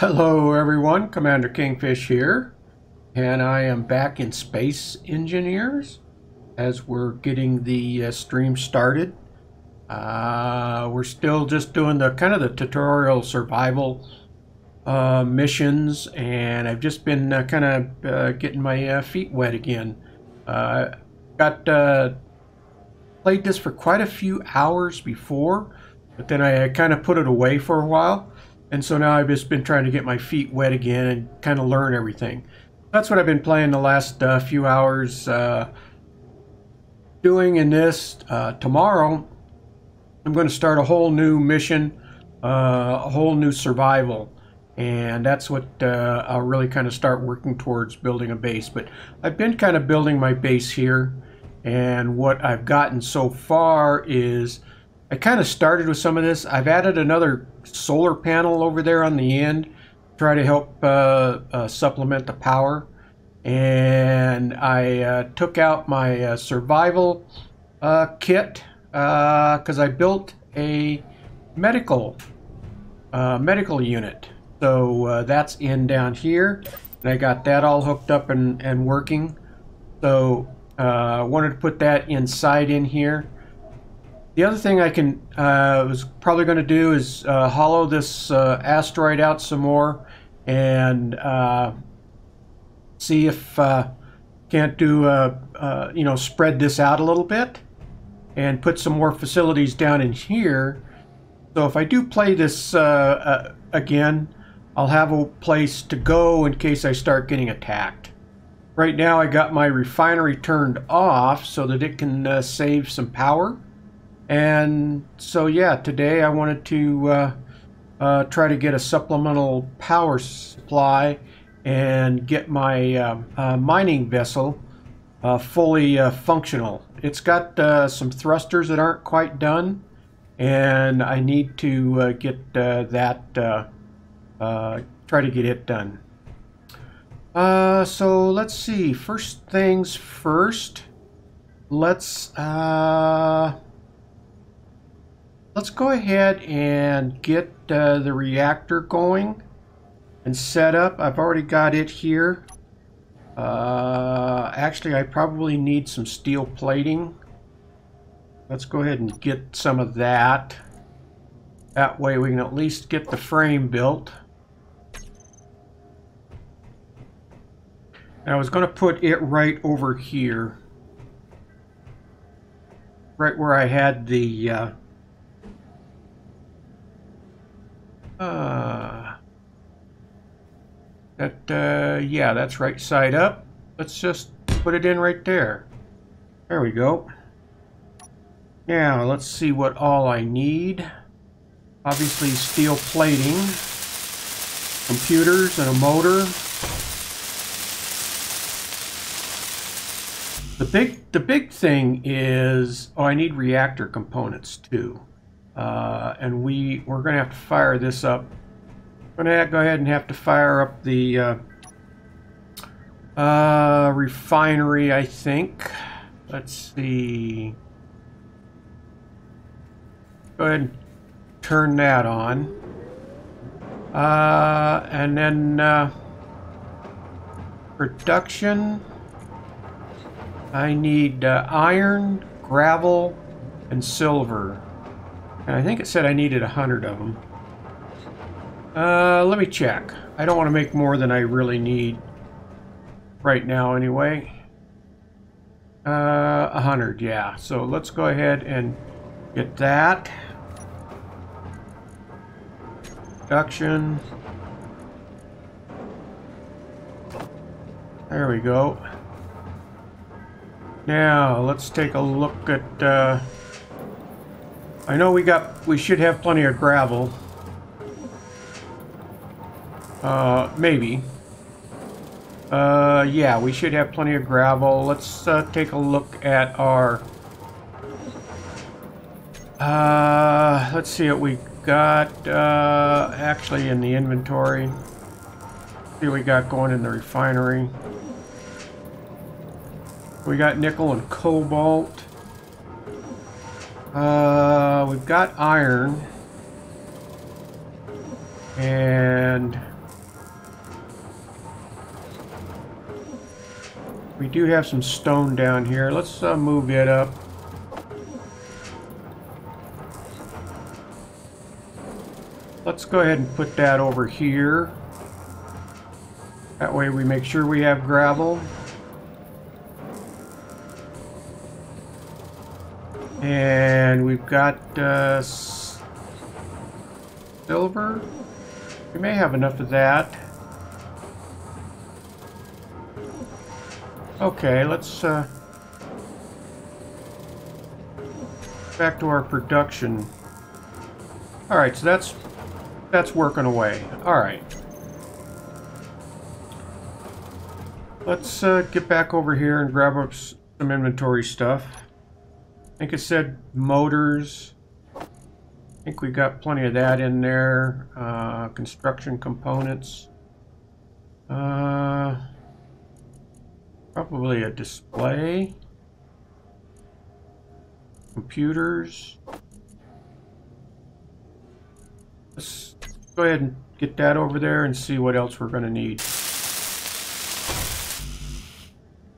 Hello everyone, Commander Kingfish here, and I am back in Space Engineers as we're getting the uh, stream started. Uh, we're still just doing the kind of the tutorial survival uh, missions, and I've just been uh, kind of uh, getting my uh, feet wet again. got played this for quite a few hours before, but then I kind of put it away for a while. And so now I've just been trying to get my feet wet again and kind of learn everything. That's what I've been playing the last uh, few hours uh, doing in this. Uh, tomorrow, I'm going to start a whole new mission, uh, a whole new survival. And that's what uh, I'll really kind of start working towards building a base. But I've been kind of building my base here. And what I've gotten so far is I kind of started with some of this. I've added another solar panel over there on the end, try to help uh, uh, supplement the power. And I uh, took out my uh, survival uh, kit because I built a medical medical unit. So that's in down here, and I got that all hooked up and, and working. So I wanted to put that inside in here. The other thing I can uh, was probably going to do is uh, hollow this uh, asteroid out some more and uh, see if uh, can't do uh, you know spread this out a little bit and put some more facilities down in here. So if I do play this again, I'll have a place to go in case I start getting attacked. Right now I got my refinery turned off so that it can save some power. And so, yeah, today I wanted to uh, uh, try to get a supplemental power supply and get my uh, uh mining vessel uh, fully uh, functional. It's got some thrusters that aren't quite done, and I need to get that, try to get it done. so let's see, first things first, let's, Let's go ahead and get uh, the reactor going and set up. I've already got it here. Uh, actually, I probably need some steel plating. Let's go ahead and get some of that. That way we can at least get the frame built. And I was going to put it right over here. Right where I had the... Uh, Uh, that, uh, yeah, that's right side up. Let's just put it in right there. There we go. Now, let's see what all I need. Obviously, steel plating, computers, and a motor. The big, the big thing is, oh, I need reactor components too. Uh, and we, we're going to have to fire this up. We're going to go ahead and have to fire up the uh, uh, refinery, I think. Let's see. Go ahead and turn that on. Uh, and then uh, production. I need uh, iron, gravel, and silver. I think it said I needed a hundred of them. Uh, let me check. I don't want to make more than I really need right now anyway. Uh, a hundred, yeah. So let's go ahead and get that. Production. There we go. Now, let's take a look at... Uh, I know we got, we should have plenty of gravel. Uh, maybe. Uh, yeah, we should have plenty of gravel. Let's uh, take a look at our... Uh, let's see what we got, uh, actually in the inventory. See what we got going in the refinery. We got nickel and cobalt. Uh, we've got iron. And... We do have some stone down here. Let's uh, move it up. Let's go ahead and put that over here. That way we make sure we have gravel. And we've got uh, silver. We may have enough of that. Okay, let's uh, back to our production. All right, so that's that's working away. All right. Let's uh, get back over here and grab up some inventory stuff. I think it said motors. I think we got plenty of that in there. Uh, construction components. Uh, probably a display. Computers. Let's go ahead and get that over there and see what else we're going to need.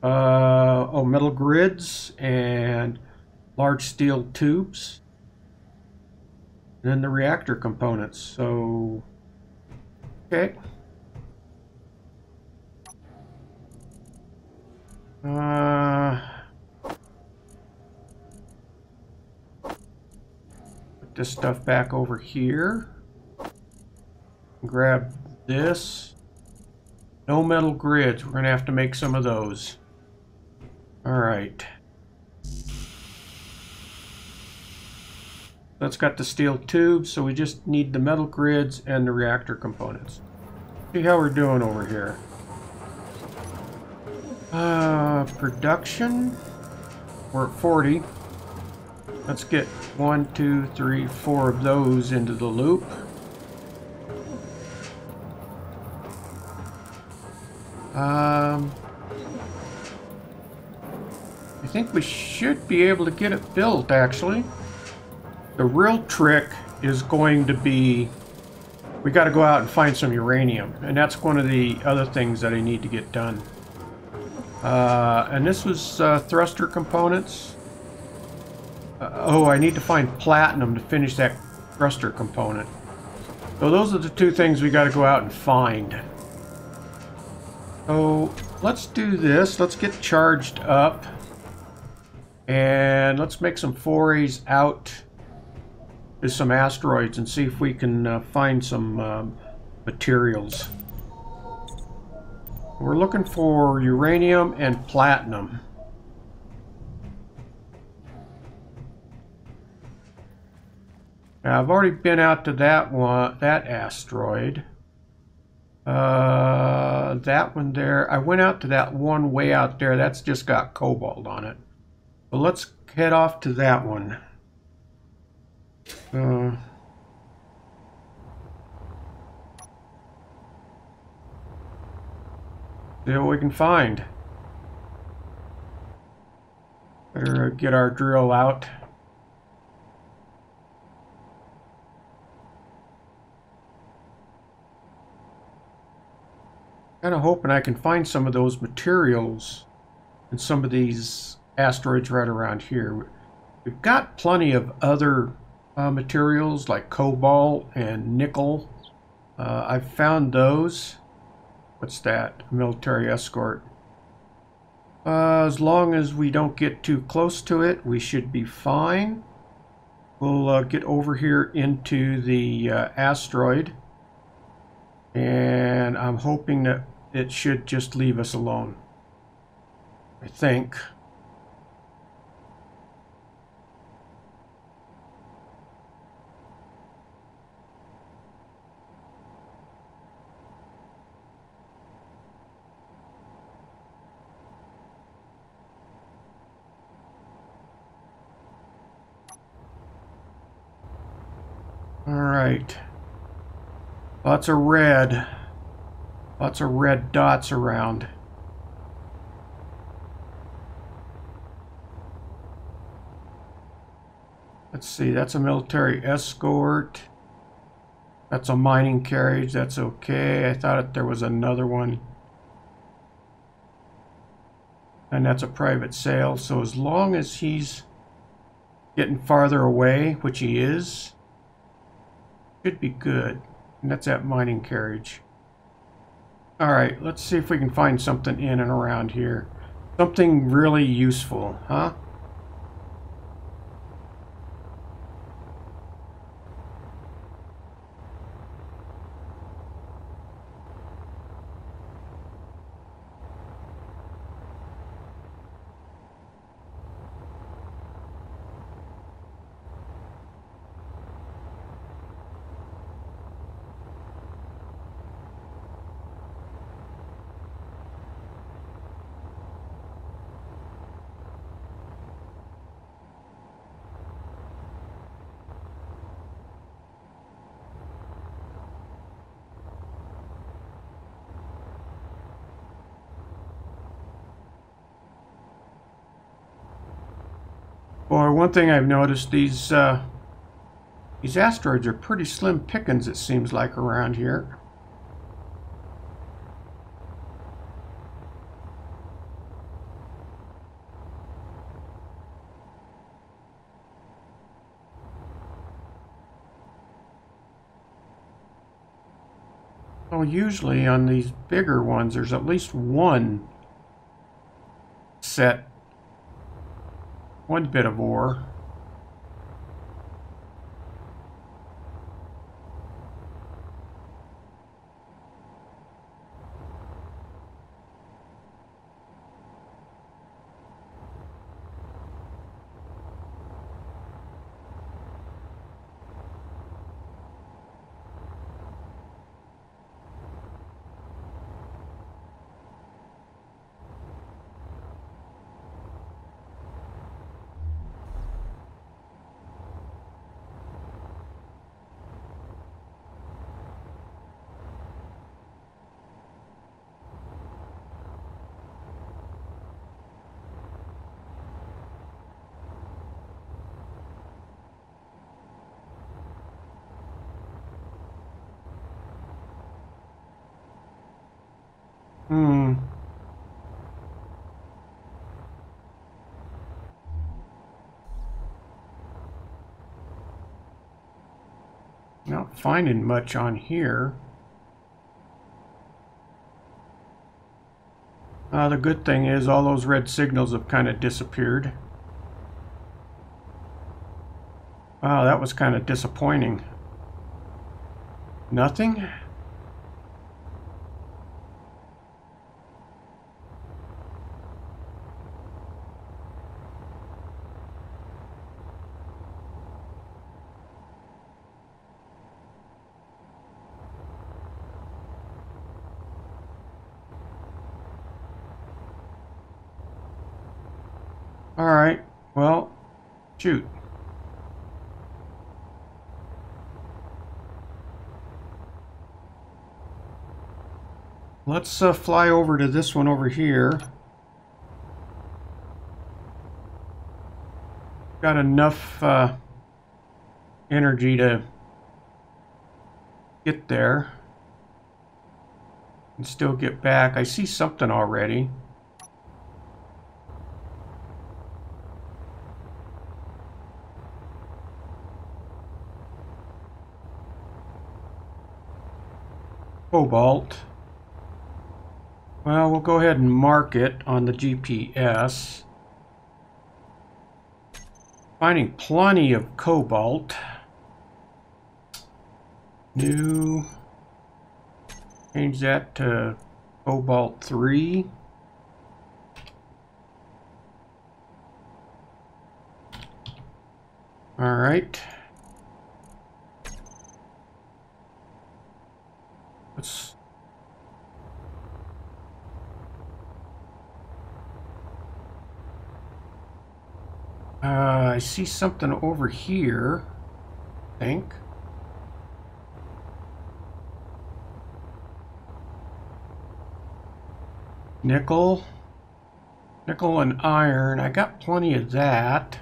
Uh, oh, metal grids and large steel tubes. And then the reactor components. So, okay. Uh, put this stuff back over here. Grab this. No metal grids. We're going to have to make some of those. All right. That's got the steel tubes, so we just need the metal grids and the reactor components. See how we're doing over here. Uh, production. We're at 40. Let's get one, two, three, four of those into the loop. Um, I think we should be able to get it built, actually. The real trick is going to be we got to go out and find some uranium. And that's one of the other things that I need to get done. Uh, and this was uh, thruster components. Uh, oh, I need to find platinum to finish that thruster component. So those are the two things we got to go out and find. So let's do this. Let's get charged up. And let's make some forays out to some asteroids and see if we can uh, find some uh, materials. We're looking for uranium and platinum. Now, I've already been out to that one, that asteroid. Uh, that one there. I went out to that one way out there. That's just got cobalt on it. But let's head off to that one. Uh, see what we can find. Better get our drill out. Kind of hoping I can find some of those materials in some of these asteroids right around here. We've got plenty of other uh, materials like cobalt and nickel. Uh, I've found those. What's that? Military escort. Uh, as long as we don't get too close to it, we should be fine. We'll uh, get over here into the uh, asteroid. And I'm hoping that it should just leave us alone. I think. Right. Lots of red. Lots of red dots around. Let's see, that's a military escort. That's a mining carriage, that's okay. I thought there was another one. and that's a private sail. So as long as he's getting farther away, which he is, should be good. And that's that mining carriage. All right, let's see if we can find something in and around here. Something really useful, huh? Or one thing I've noticed, these uh, these asteroids are pretty slim pickings, it seems like, around here. Well, usually on these bigger ones, there's at least one set one bit of ore. Hmm. Not finding much on here. Uh, the good thing is all those red signals have kind of disappeared. Wow, that was kind of disappointing. Nothing? Alright, well, shoot. Let's uh, fly over to this one over here. Got enough uh, energy to get there and still get back. I see something already. cobalt. Well, we'll go ahead and mark it on the GPS. Finding plenty of cobalt. New. Change that to cobalt 3. All right. Let's Uh, I see something over here, I think. Nickel. Nickel and iron. I got plenty of that.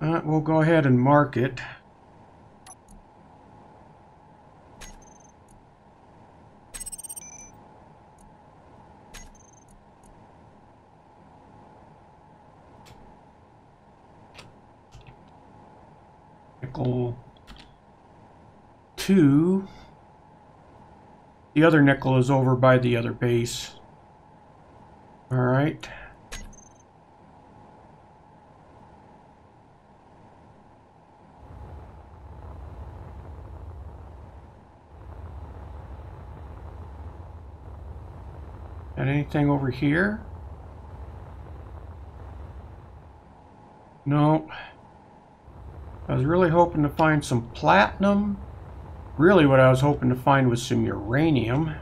Uh, we'll go ahead and mark it. nickel two. The other nickel is over by the other base. All right. And anything over here? No. I was really hoping to find some platinum. Really what I was hoping to find was some uranium.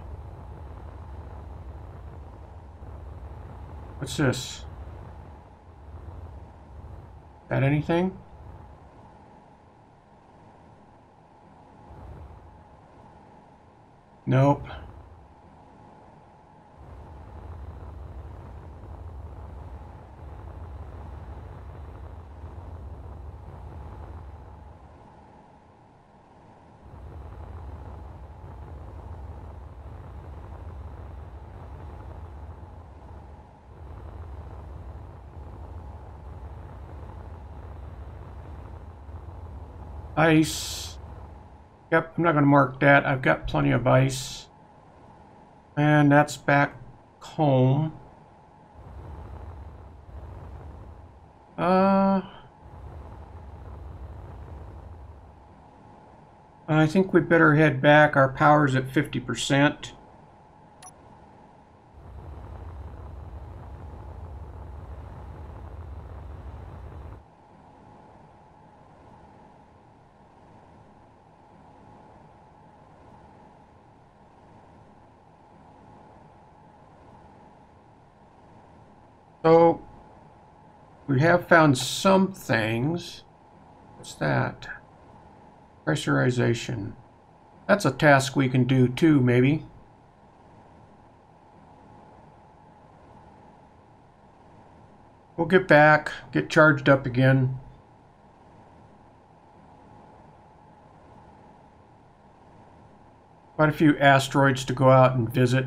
What's this? That anything? Nope. Ice. Yep, I'm not going to mark that. I've got plenty of ice. And that's back home. Uh... I think we better head back. Our power's at 50%. So we have found some things. What's that? Pressurization. That's a task we can do too, maybe. We'll get back, get charged up again. Quite a few asteroids to go out and visit.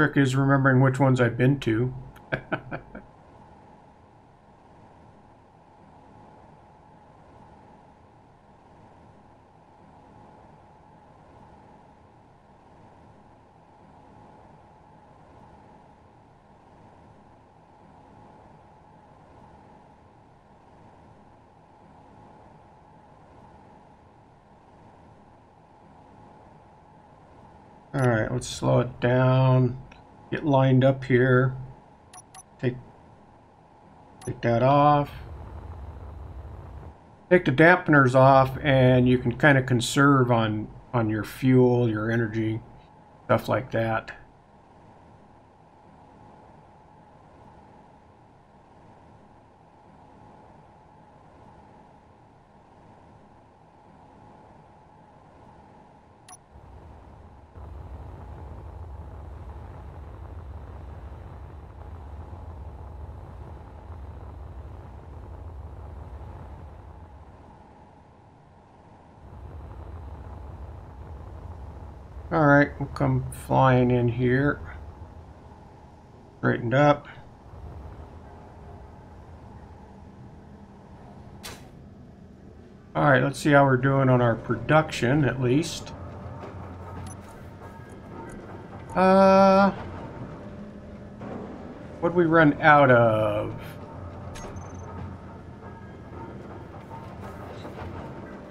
Trick is remembering which ones I've been to. All right, let's slow it down get lined up here. Take, take that off. Take the dampeners off and you can kind of conserve on, on your fuel, your energy, stuff like that. Alright, we'll come flying in here. Straightened up. Alright, let's see how we're doing on our production, at least. Uh... What'd we run out of?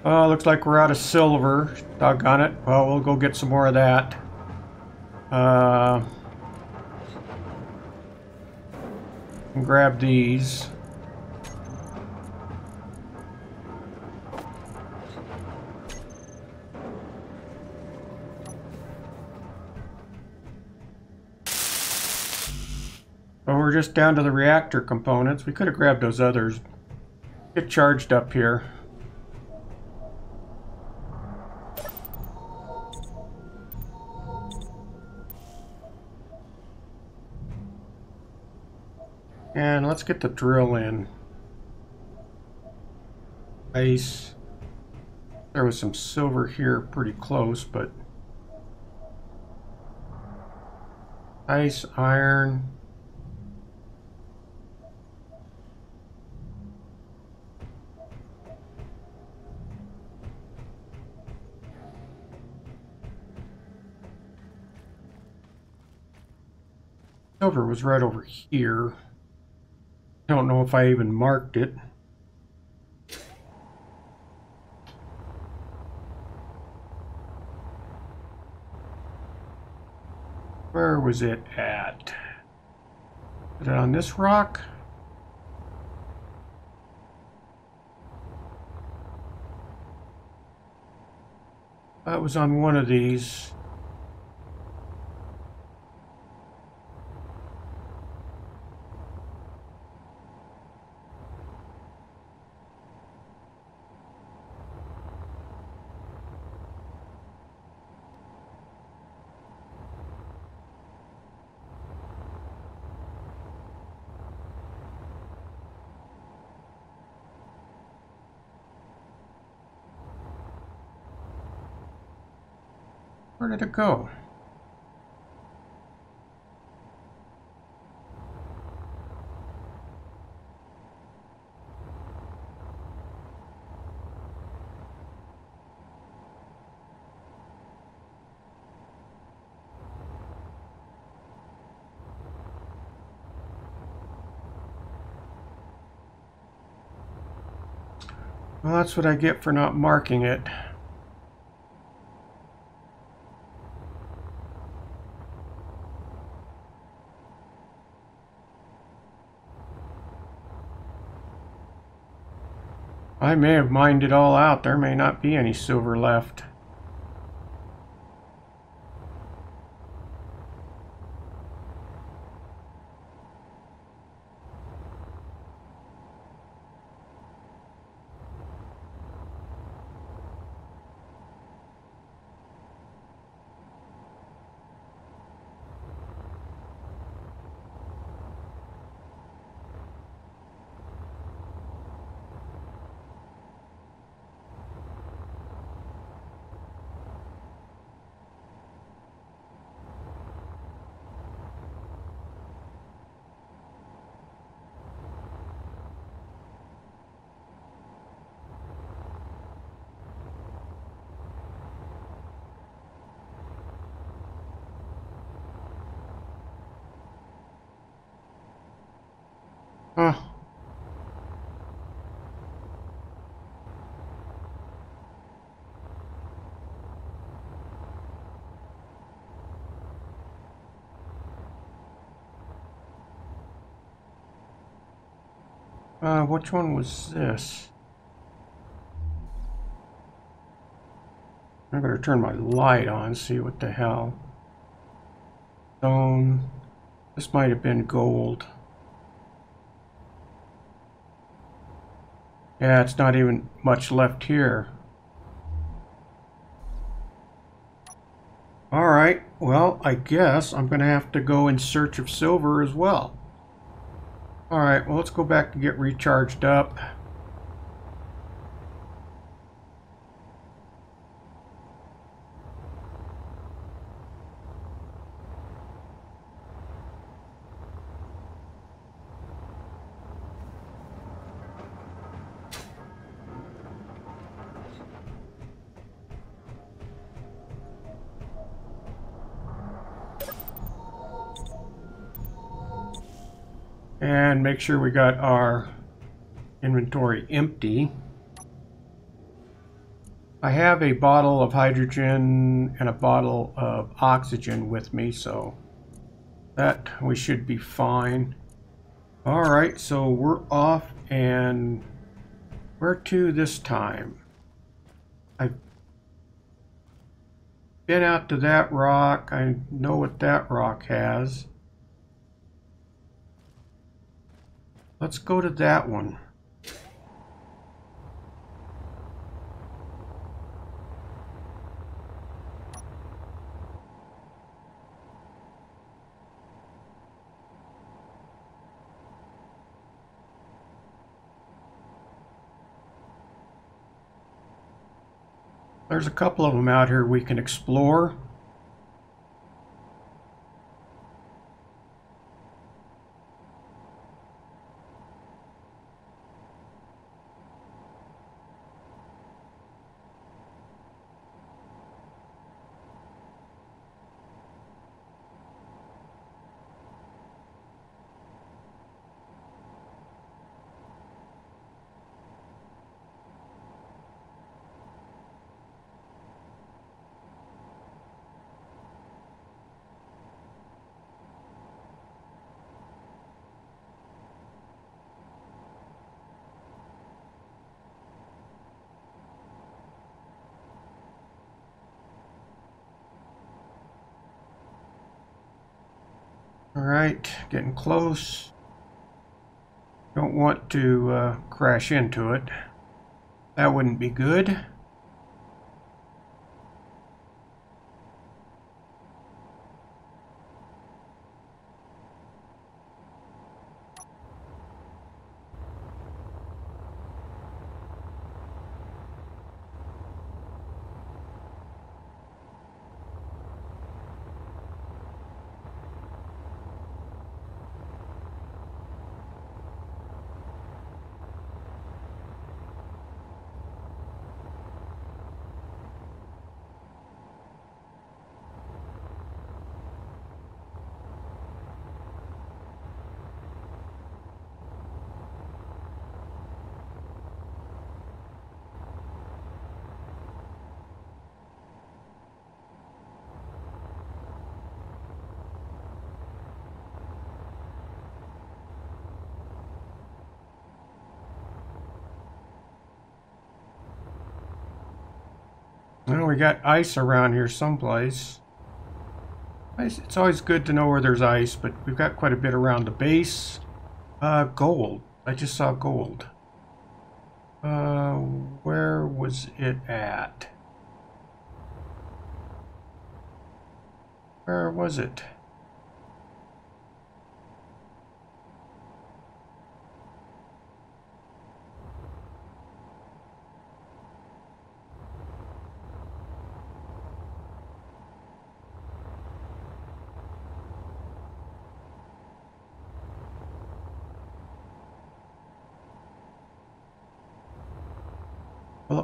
Oh, looks like we're out of silver. Doggone it. Well, we'll go get some more of that. Uh, grab these. Oh, we're just down to the reactor components. We could have grabbed those others. Get charged up here. let's get the drill in. Ice. There was some silver here pretty close, but... Ice, iron... Silver was right over here. Don't know if I even marked it. Where was it at? Is it on this rock? That was on one of these. Where did it go? Well, that's what I get for not marking it. I may have mined it all out. There may not be any silver left. Huh. Uh, which one was this? I'm gonna turn my light on, see what the hell. Stone. This might have been gold. Yeah, it's not even much left here. Alright, well, I guess I'm going to have to go in search of silver as well. Alright, well, let's go back and get recharged up. Make sure we got our inventory empty. I have a bottle of hydrogen and a bottle of oxygen with me, so that we should be fine. All right, so we're off and where to this time? I've been out to that rock. I know what that rock has. Let's go to that one. There's a couple of them out here we can explore. All right, getting close. Don't want to uh, crash into it. That wouldn't be good. Got ice around here someplace. It's always good to know where there's ice, but we've got quite a bit around the base. Uh, gold. I just saw gold. Uh, where was it at? Where was it?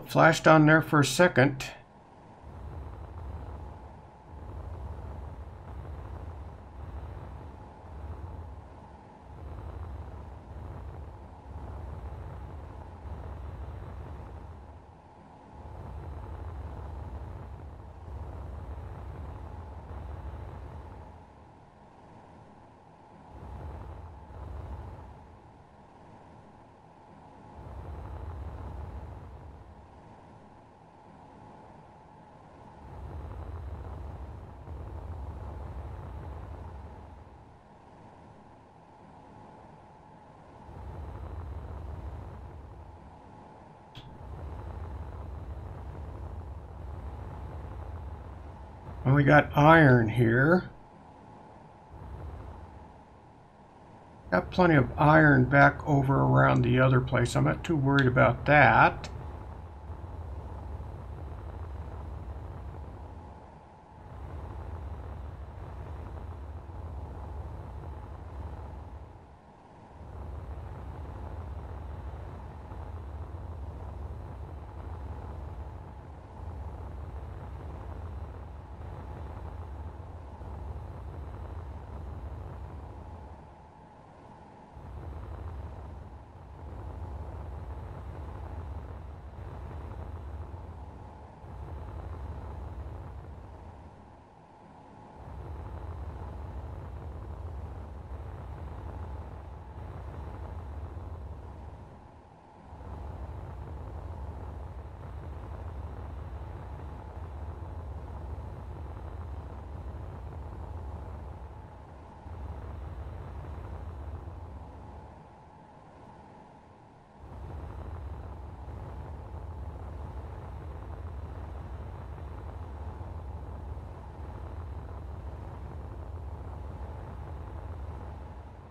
Flashed on there for a second. Got iron here. Got plenty of iron back over around the other place. I'm not too worried about that.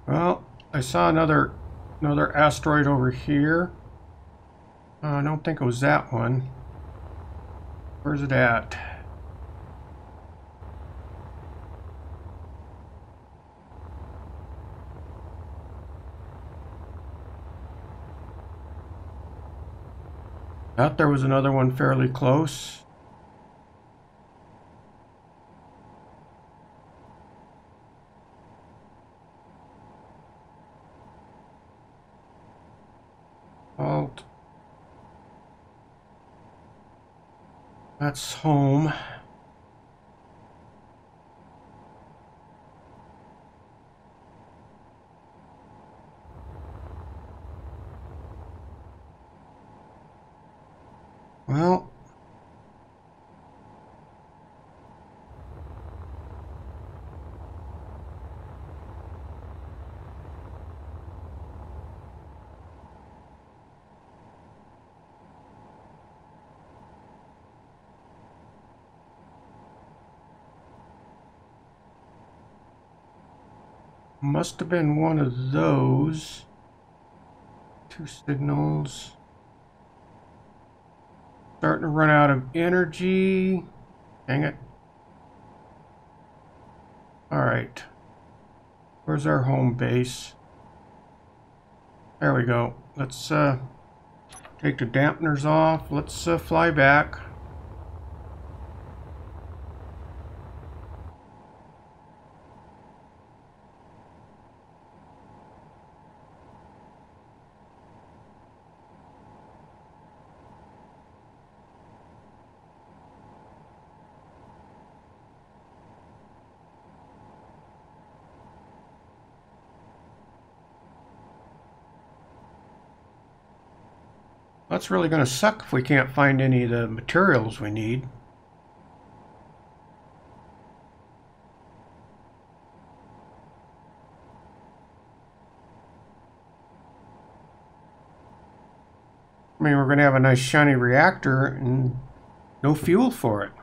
Well, I saw another another asteroid over here. Uh, I don't think it was that one. Where's it at? Thought there was another one fairly close. That's home. Well, must have been one of those. Two signals. Starting to run out of energy. Dang it. Alright. Where's our home base? There we go. Let's uh, take the dampeners off. Let's uh, fly back. That's really going to suck if we can't find any of the materials we need. I mean, we're going to have a nice shiny reactor and no fuel for it.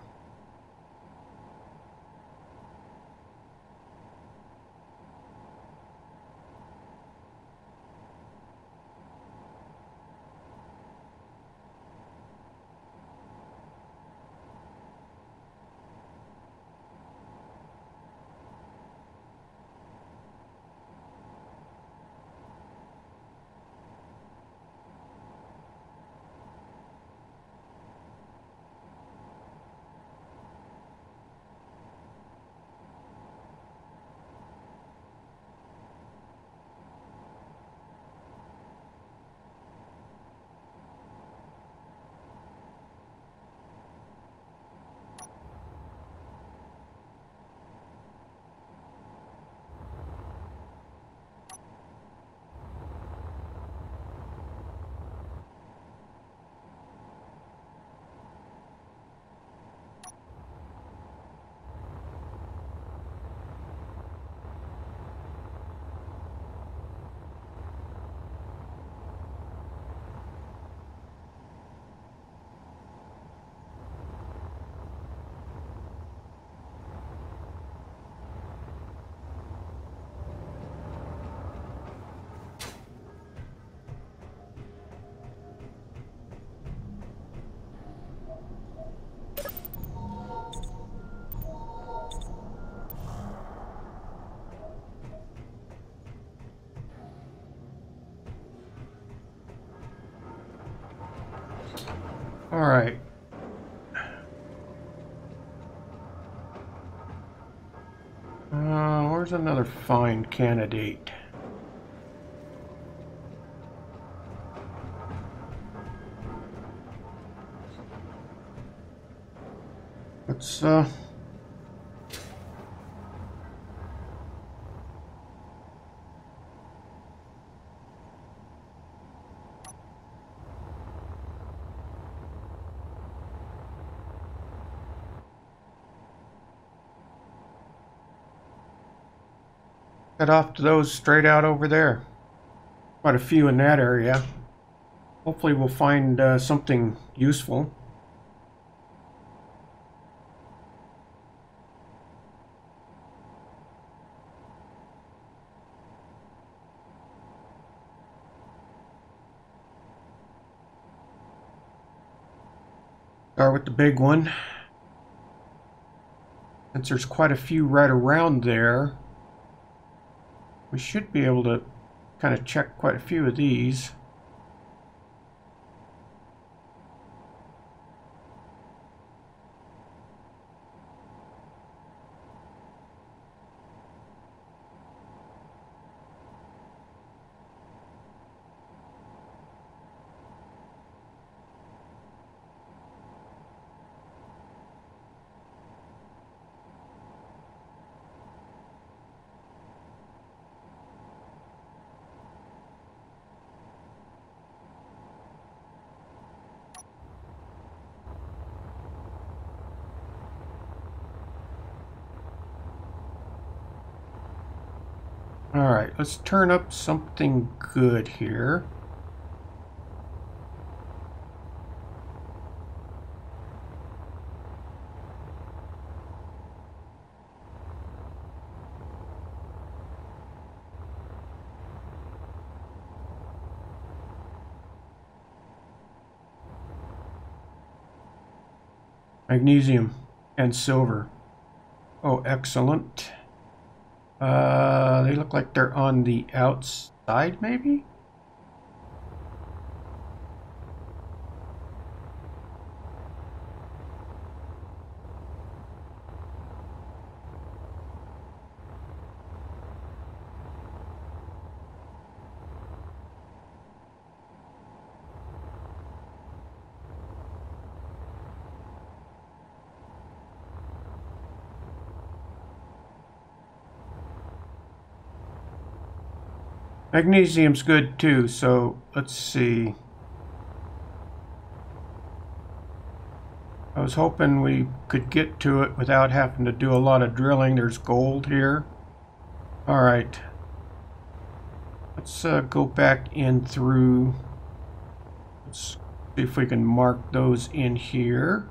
All right. Uh, where's another fine candidate? Let's, uh... Head off to those straight out over there. Quite a few in that area. Hopefully we'll find uh, something useful. Start with the big one. Since there's quite a few right around there, we should be able to kind of check quite a few of these. Let's turn up something good here. magnesium and silver. Oh, excellent. Uh, they look like they're on the outside, maybe? Magnesium's good too, so let's see. I was hoping we could get to it without having to do a lot of drilling. There's gold here. Alright. Let's uh, go back in through... Let's see if we can mark those in here.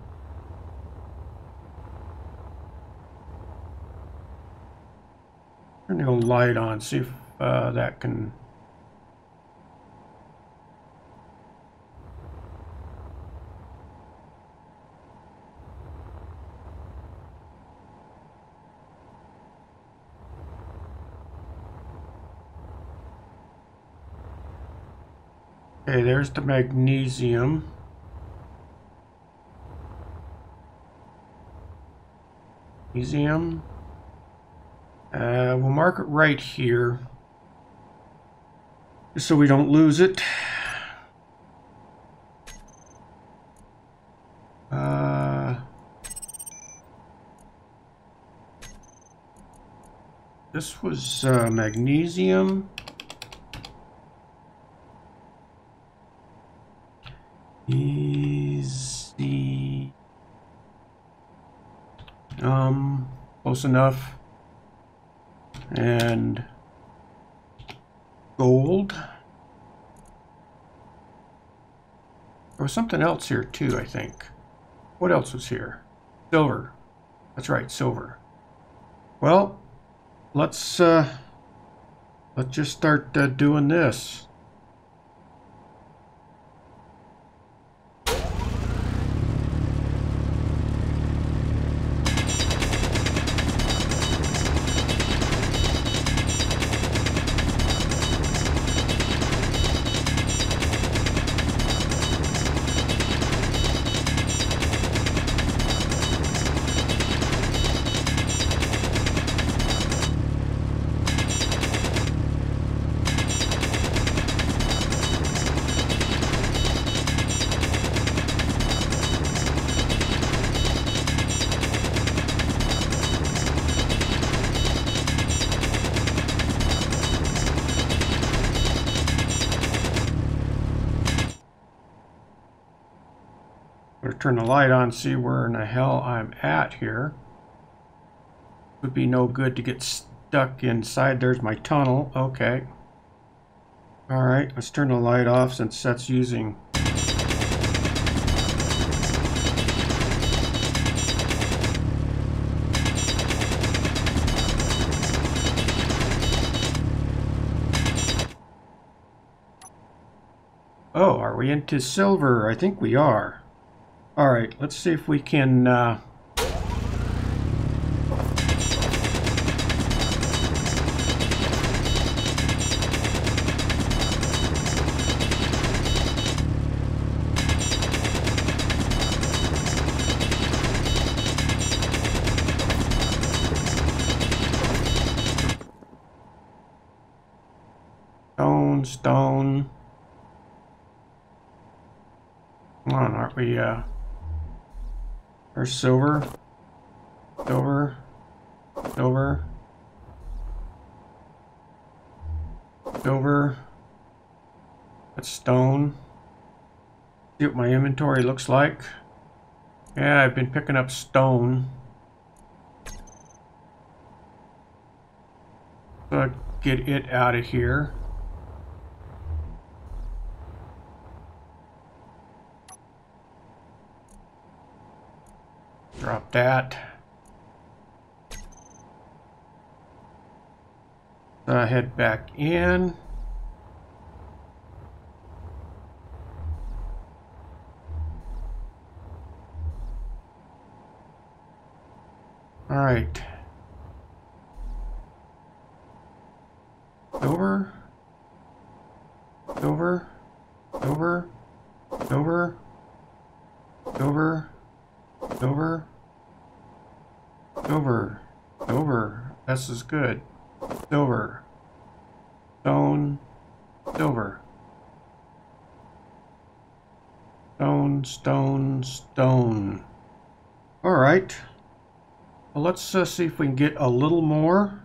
Turn the light on, see if uh, that can Okay, there's the magnesium. Magnesium. Uh, we'll mark it right here so we don't lose it. Uh, this was uh, magnesium. Easy. Um, close enough. And gold. There was something else here too, I think. What else was here? Silver. That's right, silver. Well, let's uh, let's just start uh, doing this. On, see where in the hell I'm at here. Would be no good to get stuck inside. There's my tunnel. Okay. Alright, let's turn the light off since that's using Oh, are we into silver? I think we are. All right, let's see if we can uh, Stone, stone. Come on, aren't we, uh... Or silver. Silver. Silver. Silver. That's stone. See what my inventory looks like. Yeah, I've been picking up stone. So get it out of here. Drop that. Uh, head back in. All right. Good. Silver. Stone. Silver. Stone, stone, stone. All right. Well, let's uh, see if we can get a little more.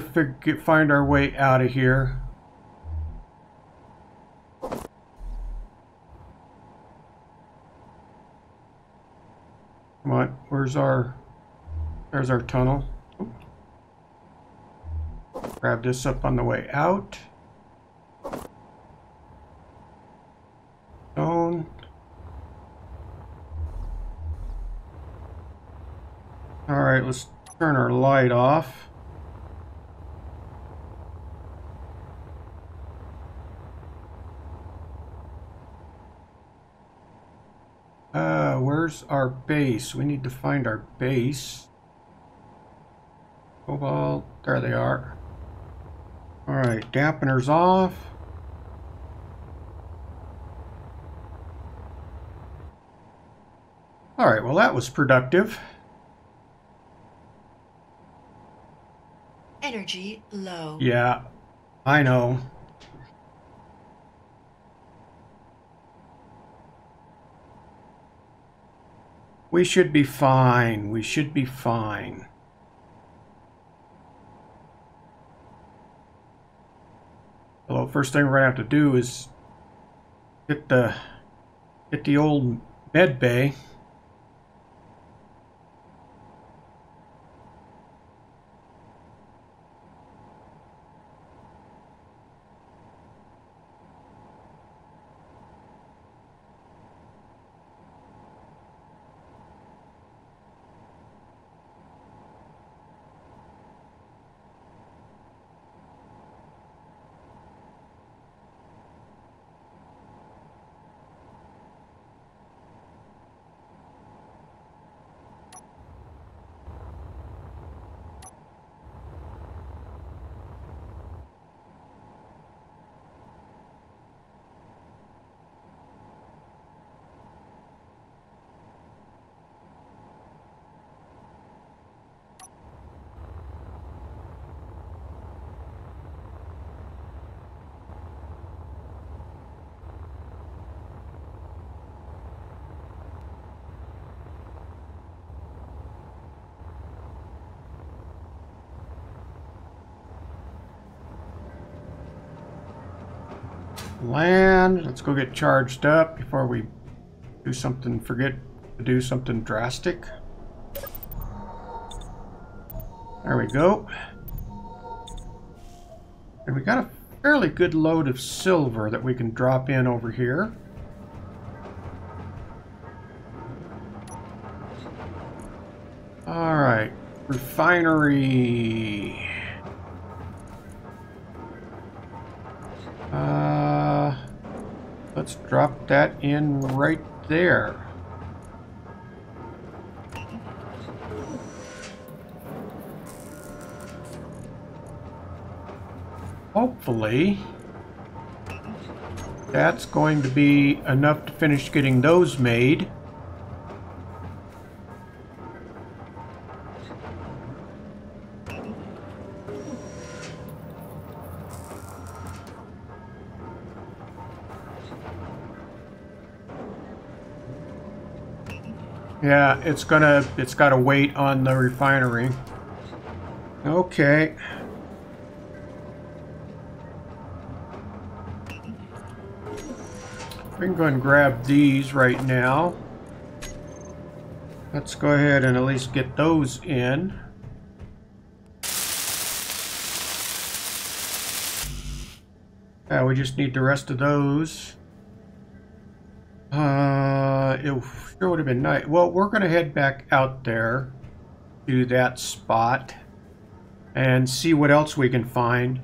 Better find our way out of here. Come on, where's our, there's our tunnel. Grab this up on the way out. Stone. All right, let's turn our light off. Uh, where's our base? We need to find our base. Cobalt, there they are. All right, dampeners off. All right, well, that was productive. Energy low. Yeah, I know. We should be fine. We should be fine. Well, first thing we're gonna have to do is get the get the old med bay. Land. Let's go get charged up before we do something, forget to do something drastic. There we go. And we got a fairly good load of silver that we can drop in over here. All right, refinery. Drop that in right there. Hopefully, that's going to be enough to finish getting those made. Yeah, it's gonna, it's gotta wait on the refinery. Okay. We can go and grab these right now. Let's go ahead and at least get those in. Yeah, we just need the rest of those. It sure would have been nice. Well, we're going to head back out there to that spot and see what else we can find.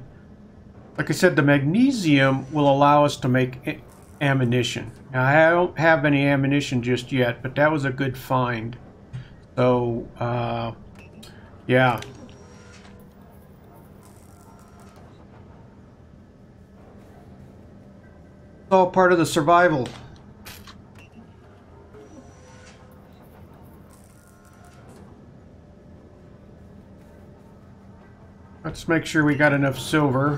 Like I said, the magnesium will allow us to make ammunition. Now, I don't have any ammunition just yet, but that was a good find. So, uh, yeah. It's all part of the survival. Let's make sure we got enough silver.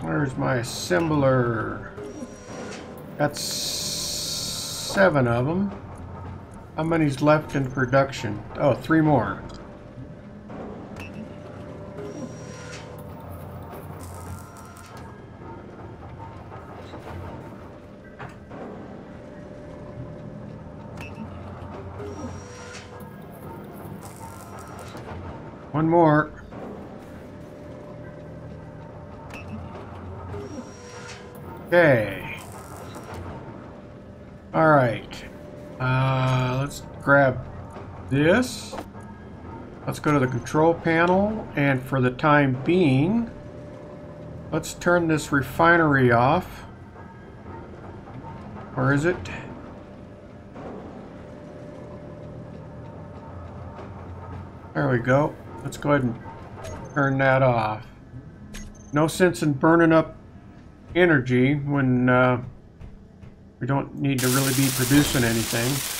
Where's my assembler? That's seven of them. How many's left in production? Oh, three more. Let's go to the control panel, and for the time being, let's turn this refinery off. Where is it? There we go. Let's go ahead and turn that off. No sense in burning up energy when uh, we don't need to really be producing anything.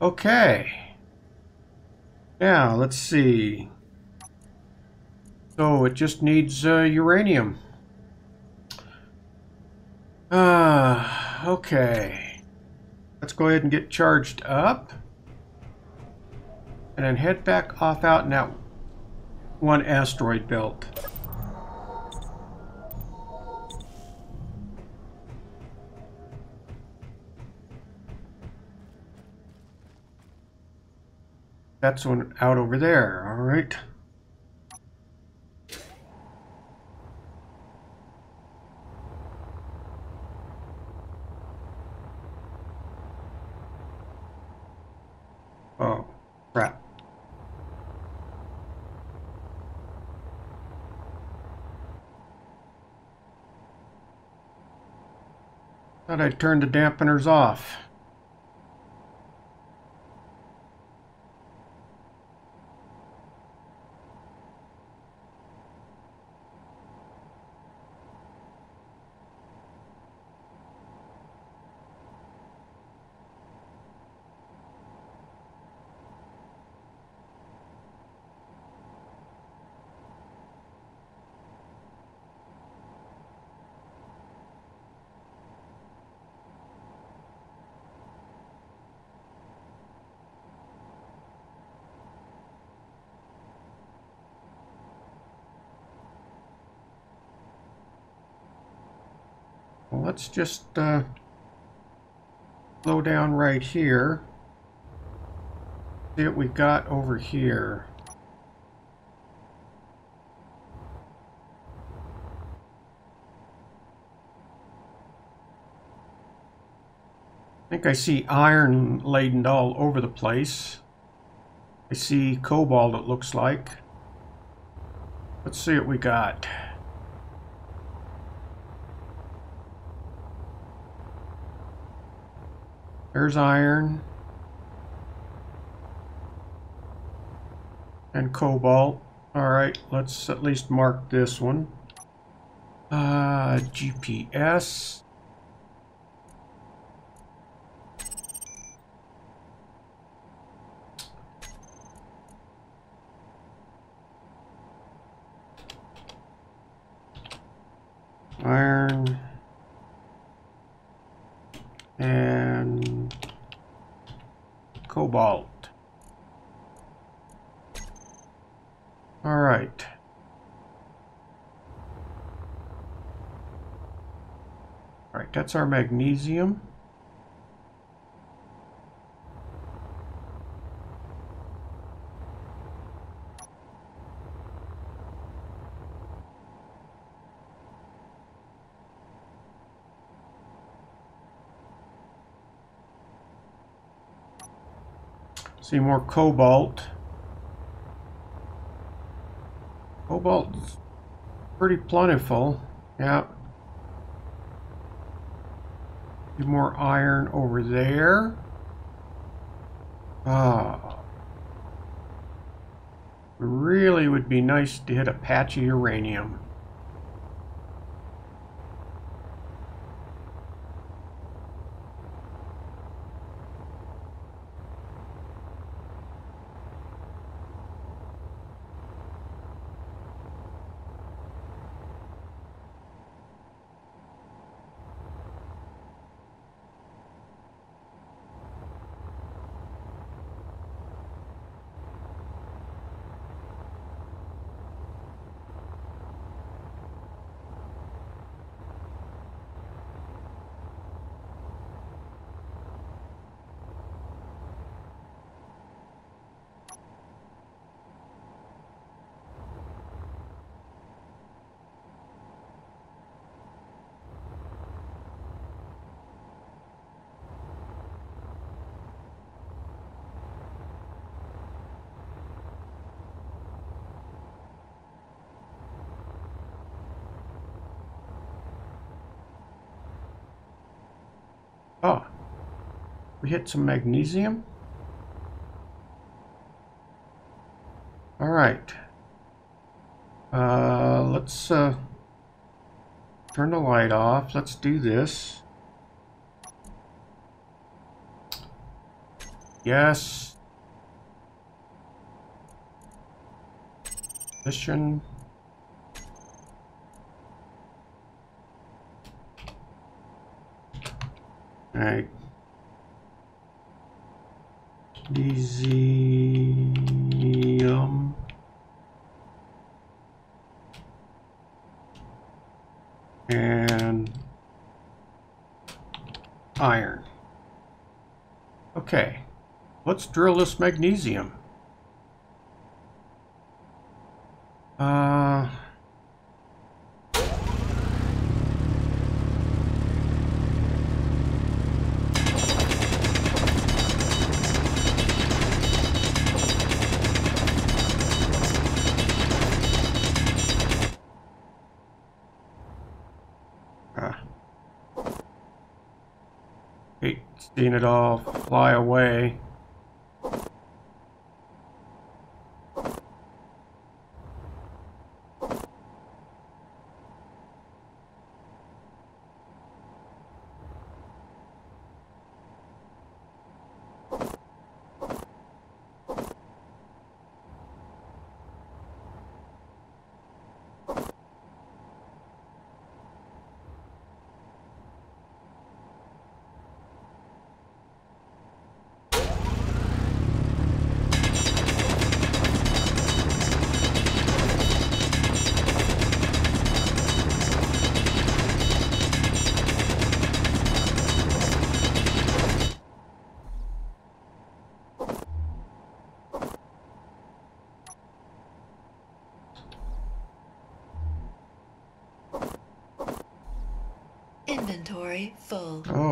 Okay. Now, let's see. So, it just needs uh, uranium. Ah, uh, okay. Let's go ahead and get charged up. And then head back off out in that one asteroid belt. That's one out over there, all right. Oh, Thought I'd turn the dampeners off. Let's just uh, slow down right here. See what we got over here. I think I see iron laden all over the place. I see cobalt it looks like. Let's see what we got. There's iron. And cobalt. Alright, let's at least mark this one. Uh, GPS. iron and cobalt. All right. All right, that's our magnesium. More cobalt. Cobalt's pretty plentiful. Yeah. More iron over there. Ah. Really would be nice to hit a patch of uranium. Oh, hit some magnesium. All right. Uh, let's uh, turn the light off. Let's do this. Yes. Mission. Alright. Museum. And iron. Okay, let's drill this magnesium. Seeing it all fly away.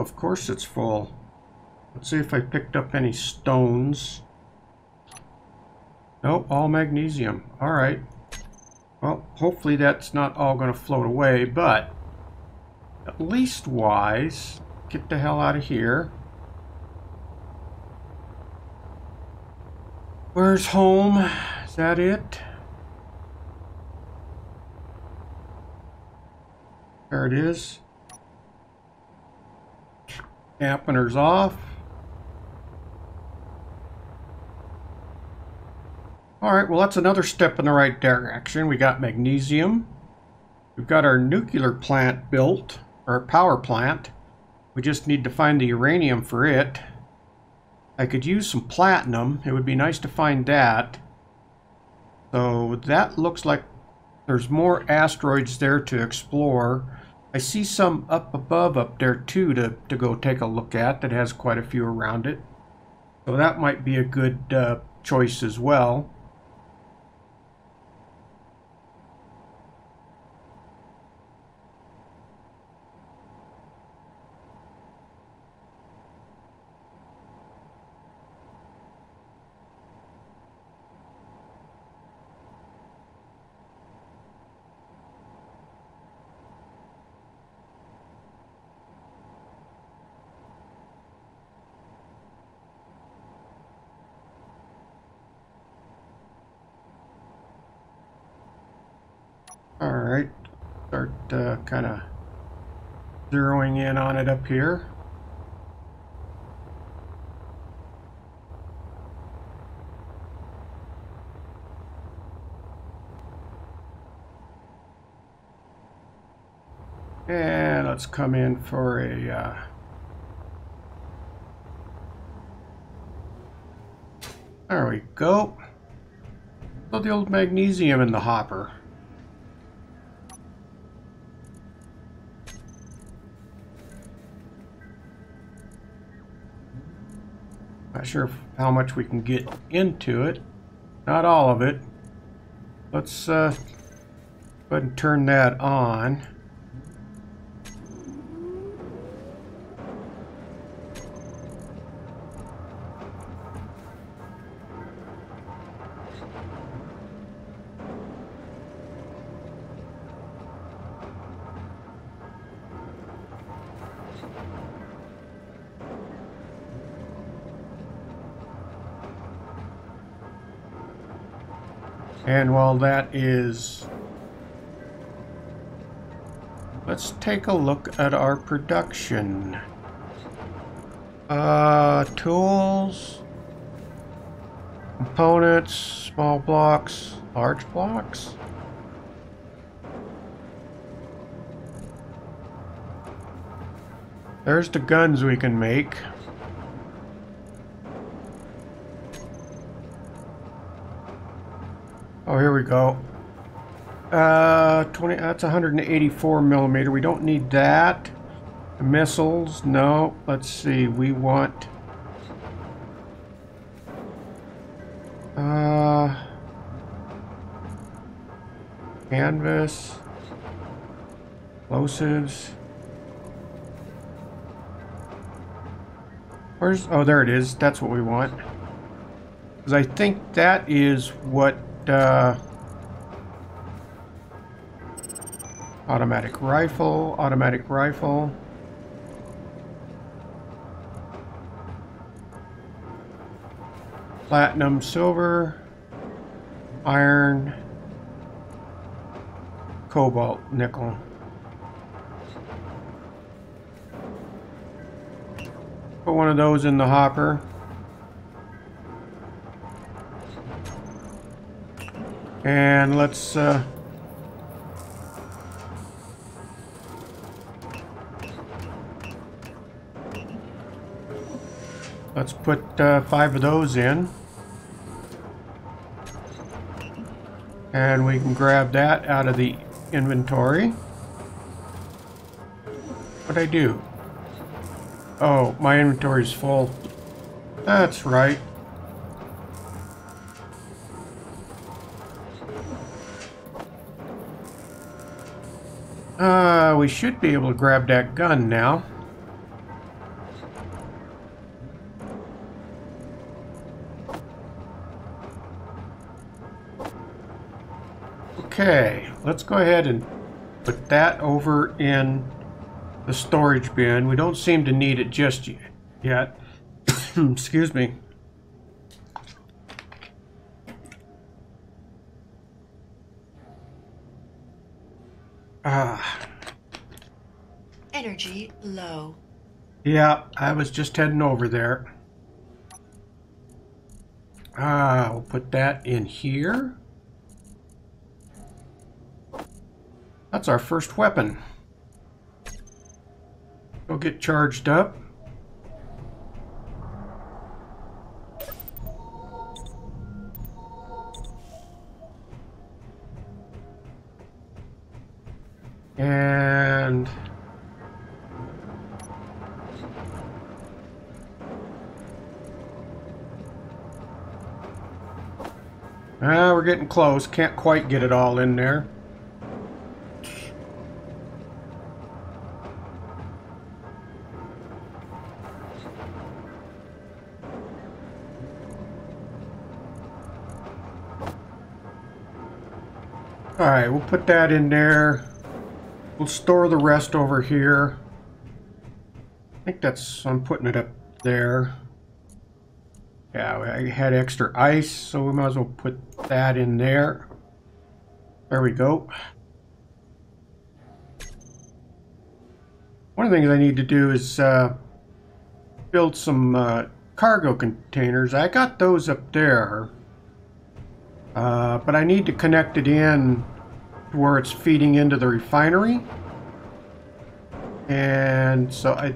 Of course it's full. Let's see if I picked up any stones. Nope, all magnesium. All right. Well, hopefully that's not all going to float away, but at least wise, get the hell out of here. Where's home? Is that it? There it is. Dampener's off. Alright, well that's another step in the right direction. We got magnesium. We've got our nuclear plant built, or power plant. We just need to find the uranium for it. I could use some platinum. It would be nice to find that. So that looks like there's more asteroids there to explore. I see some up above up there too to, to go take a look at that has quite a few around it. So that might be a good uh, choice as well. All right, start uh, kind of it up here. And let's come in for a uh, There we go. Put the old magnesium in the hopper. Sure how much we can get into it. Not all of it. Let's uh, go ahead and turn that on. And while that is... Let's take a look at our production. Uh, tools, components, small blocks, large blocks. There's the guns we can make. Oh, here we go. Uh, 20, that's 184 millimeter. We don't need that. Missiles, no. Let's see, we want... Uh... Canvas. Explosives. Where's... Oh, there it is. That's what we want. Because I think that is what uh, automatic rifle, automatic rifle. Platinum, silver, iron, cobalt, nickel. Put one of those in the hopper. And let's uh, let's put uh, five of those in. And we can grab that out of the inventory. What'd I do? Oh, my inventory's full. That's right. Uh, we should be able to grab that gun now. Okay, let's go ahead and put that over in the storage bin. We don't seem to need it just yet. Excuse me. Ah. Energy low. Yeah, I was just heading over there. Ah, we'll put that in here. That's our first weapon. Go get charged up. And... Ah, we're getting close. Can't quite get it all in there. Alright, we'll put that in there. We'll store the rest over here. I think that's, I'm putting it up there. Yeah, I had extra ice, so we might as well put that in there. There we go. One of the things I need to do is uh, build some uh, cargo containers. I got those up there. Uh, but I need to connect it in where it's feeding into the refinery. And so I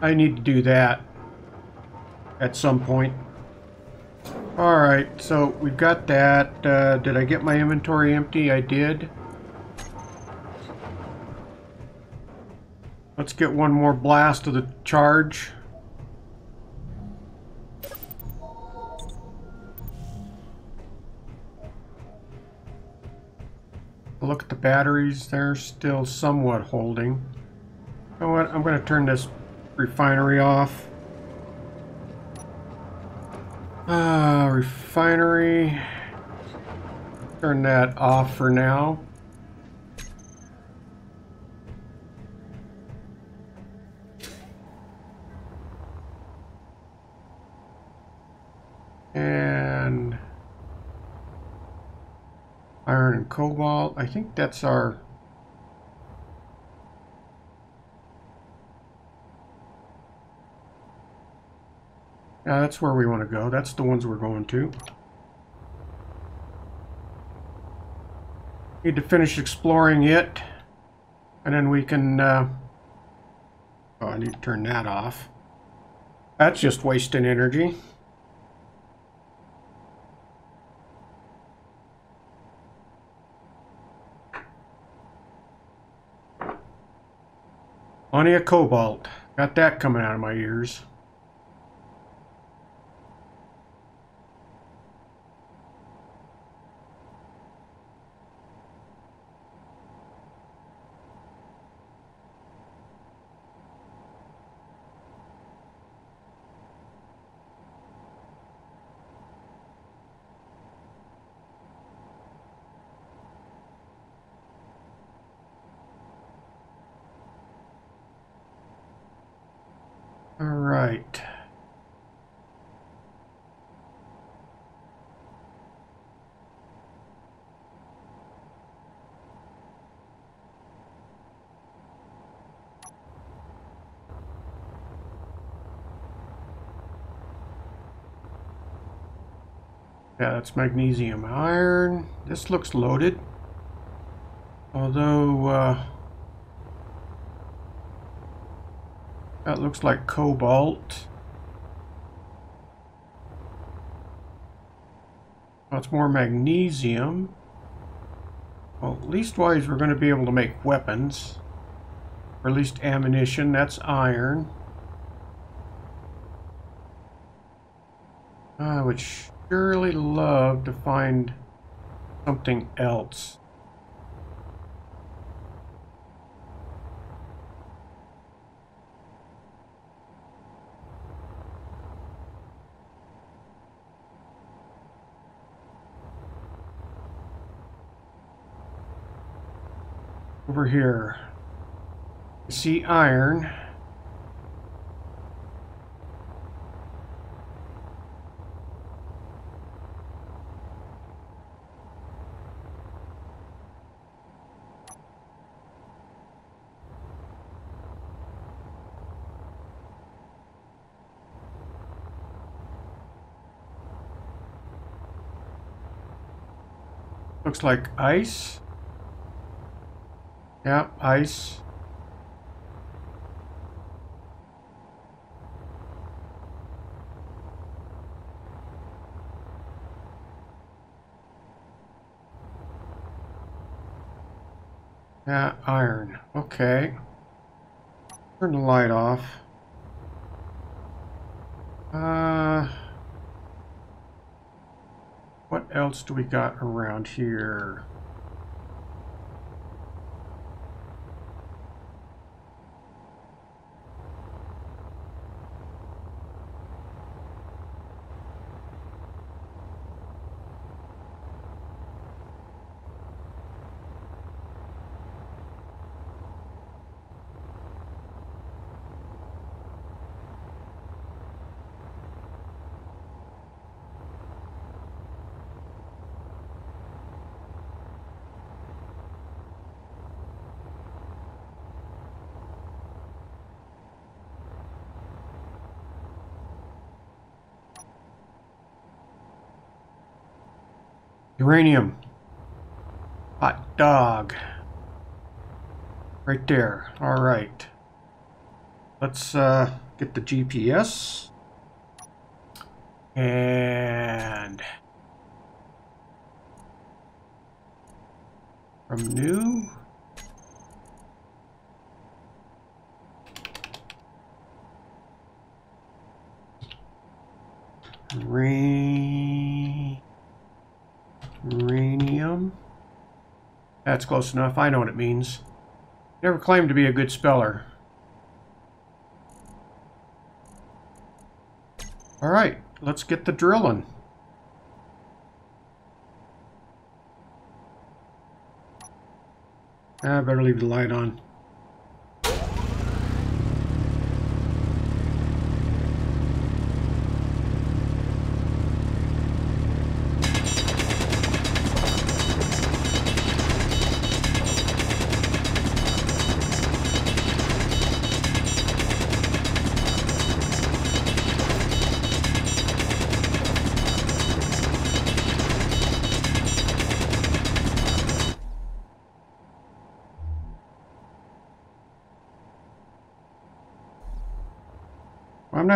I need to do that at some point. Alright, so we've got that. Uh, did I get my inventory empty? I did. Let's get one more blast of the charge. Look at the batteries, they're still somewhat holding. You know what, I'm going to turn this refinery off. Uh, refinery. Turn that off for now. And iron and cobalt. I think that's our Yeah, that's where we want to go. That's the ones we're going to. Need to finish exploring it. And then we can... Uh... Oh, I need to turn that off. That's just wasting energy. Plenty of cobalt. Got that coming out of my ears. All right. Yeah, that's magnesium iron. This looks loaded. Although, uh, That looks like cobalt. That's more magnesium. Well, leastwise we're going to be able to make weapons. Or at least ammunition. That's iron. I would surely love to find something else. Over here, you see iron. Looks like ice. Yeah, ice. Yeah, iron. Okay. Turn the light off. Uh... What else do we got around here? Uranium. Hot dog. Right there. All right. Let's uh, get the GPS. And from new. Rain. Uranium. That's close enough. I know what it means. Never claimed to be a good speller. All right, let's get the drilling. I better leave the light on.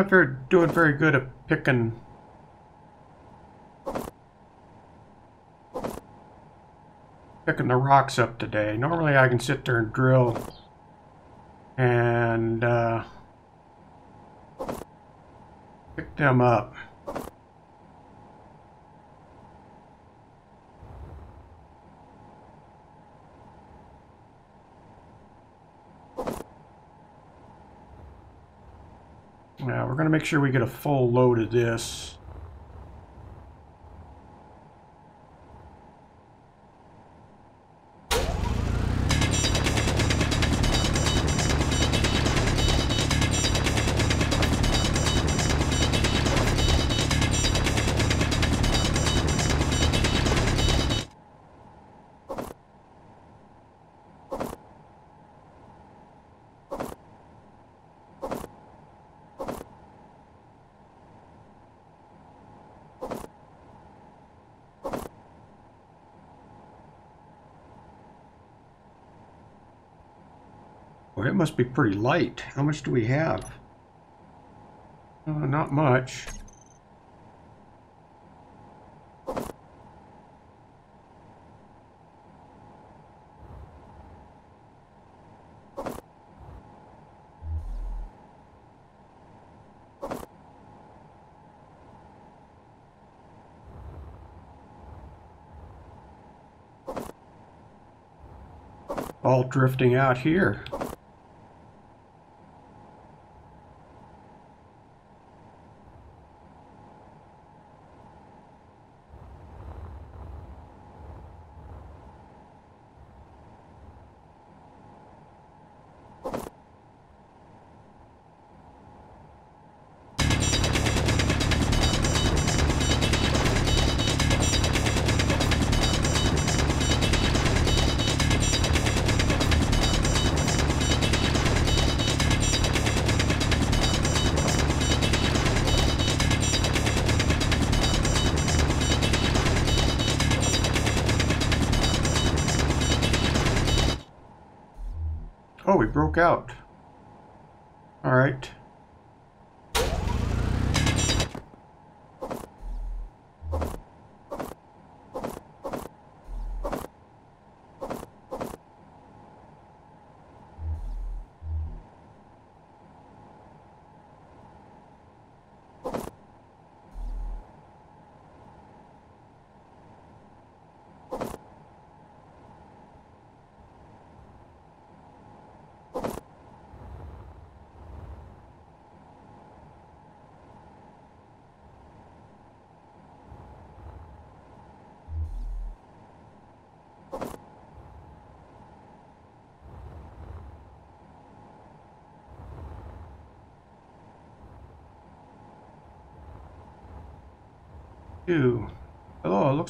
Not very doing very good at picking picking the rocks up today. Normally I can sit there and drill and uh, pick them up. Now we're going to make sure we get a full load of this. Pretty light. How much do we have? Uh, not much. All drifting out here.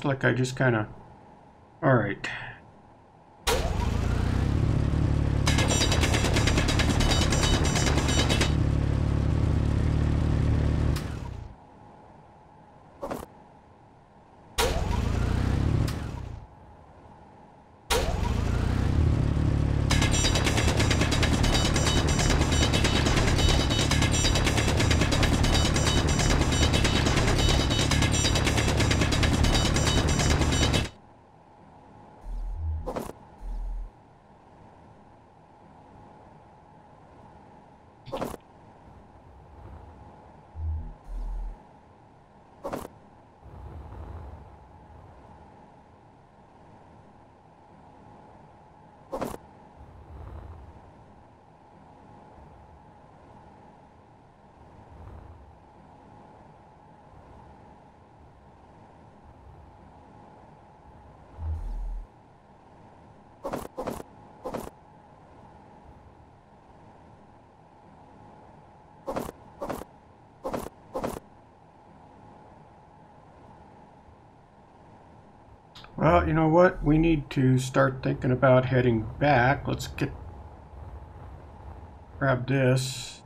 Like I just kind of... Well, you know what? We need to start thinking about heading back. Let's get... Grab this.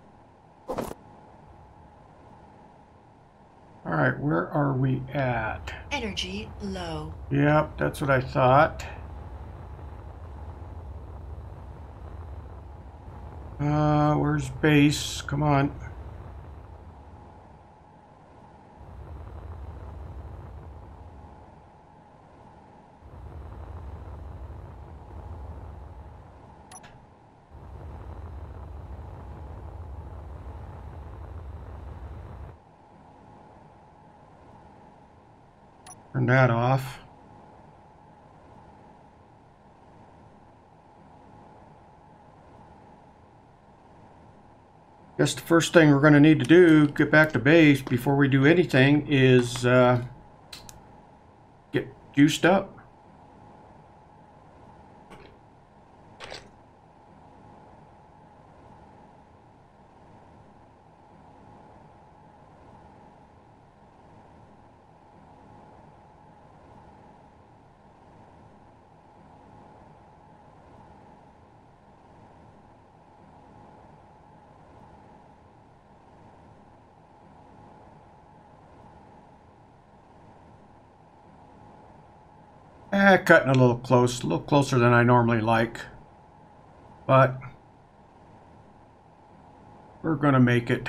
Alright, where are we at? Energy low. Yep, that's what I thought. Uh, where's base? Come on. That off. Guess the first thing we're going to need to do, get back to base before we do anything, is uh, get juiced up. Cutting a little close, a little closer than I normally like. But we're going to make it.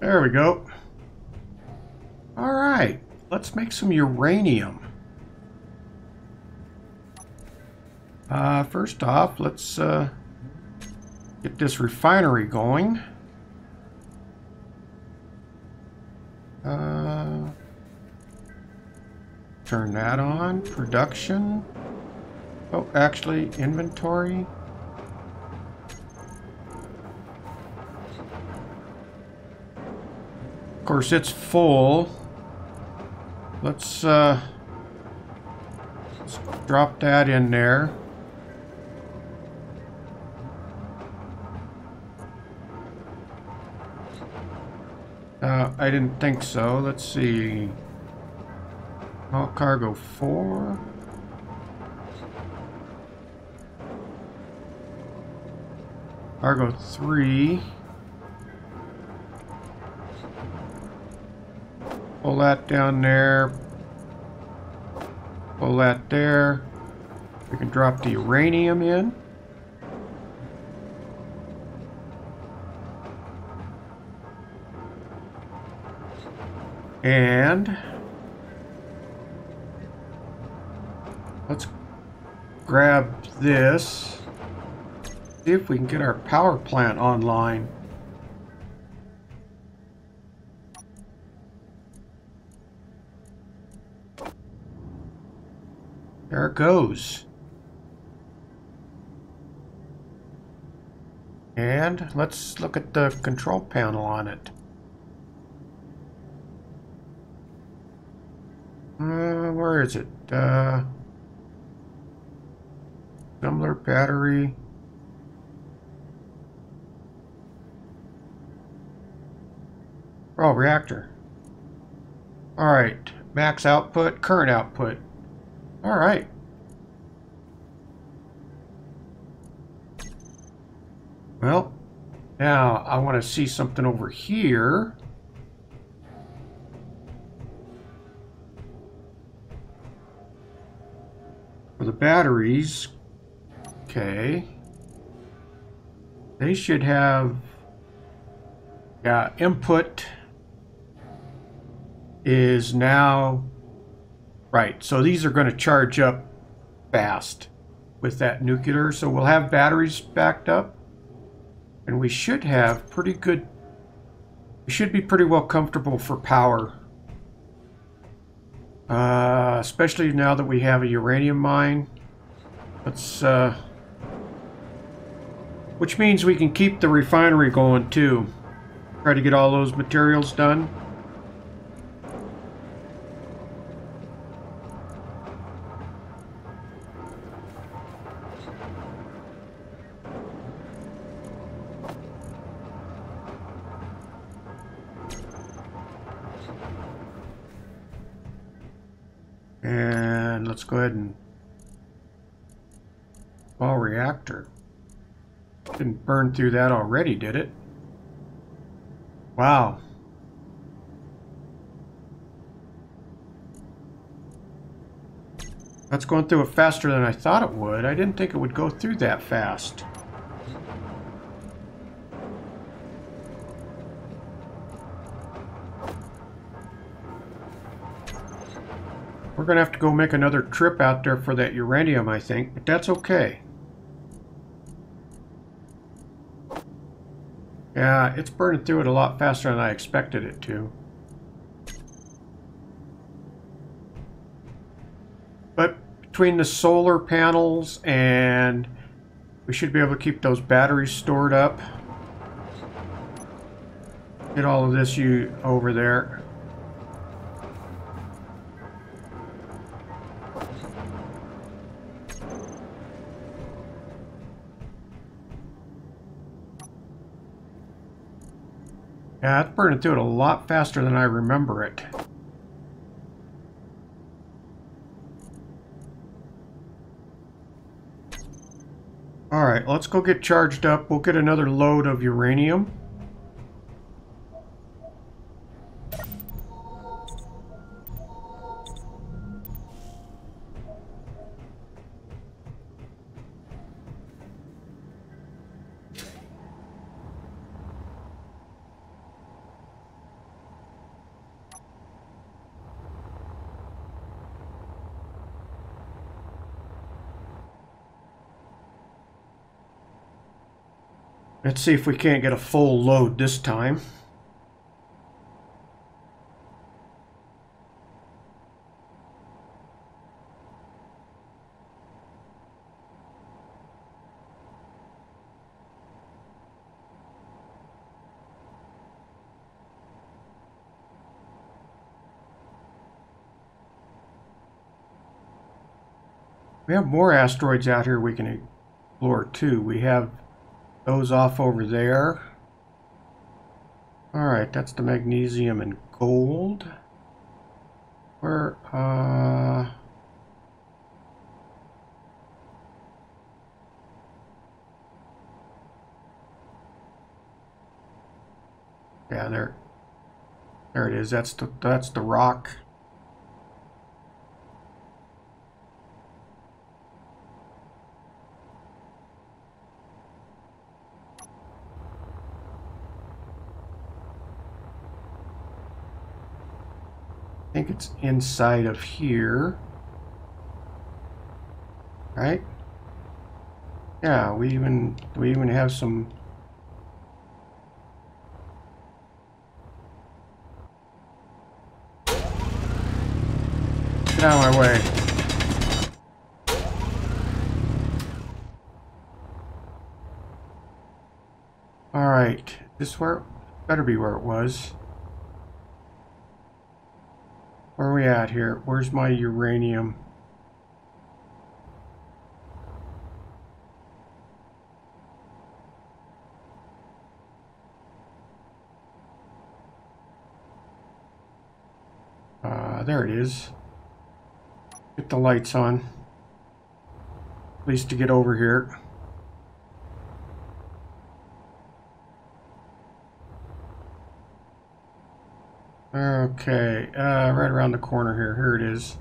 There we go. All right, let's make some uranium. Uh, first off, let's uh, get this refinery going. Uh, turn that on. Production. Oh, actually, inventory. Of course, it's full. Let's uh, Let's drop that in there. Uh, I didn't think so. Let's see. All cargo four. Cargo three. Pull that down there. Pull that there. We can drop the uranium in. And let's grab this. See if we can get our power plant online. Goes. And let's look at the control panel on it. Uh, where is it? Uh, Tumbler battery. Oh, reactor. Alright, max output, current output. Alright. Well, now I want to see something over here. For the batteries, okay. They should have, yeah, input is now right. So these are going to charge up fast with that nuclear. So we'll have batteries backed up and we should have pretty good, we should be pretty well comfortable for power. Uh, especially now that we have a uranium mine. Let's, uh, which means we can keep the refinery going too. Try to get all those materials done. Didn't through that already, did it? Wow. That's going through it faster than I thought it would. I didn't think it would go through that fast. We're going to have to go make another trip out there for that uranium, I think, but that's okay. Yeah, it's burning through it a lot faster than I expected it to. But between the solar panels and we should be able to keep those batteries stored up. Get all of this you over there. Yeah, it's burning through it a lot faster than I remember it. Alright, let's go get charged up. We'll get another load of uranium. Let's see if we can't get a full load this time. We have more asteroids out here we can explore too. We have those off over there. Alright, that's the magnesium and gold. Where, uh... Yeah, there, there it is. That's the that's the rock. It's inside of here. Right? Yeah, we even we even have some Get out of my way. Alright, this where better be where it was. Where are we at here? Where's my uranium? Uh, there it is. Get the lights on. At least to get over here. Okay, uh, right around the corner here. Here it is.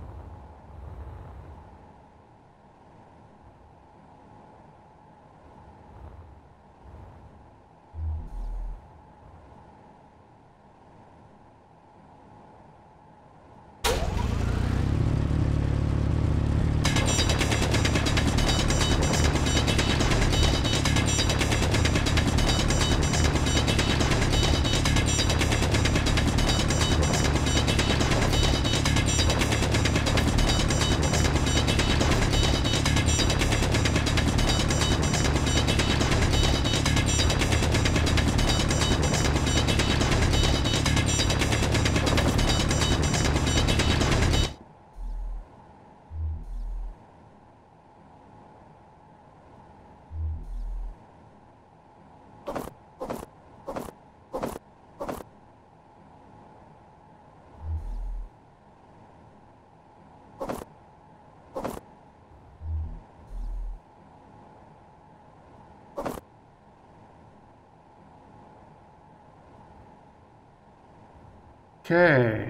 Okay.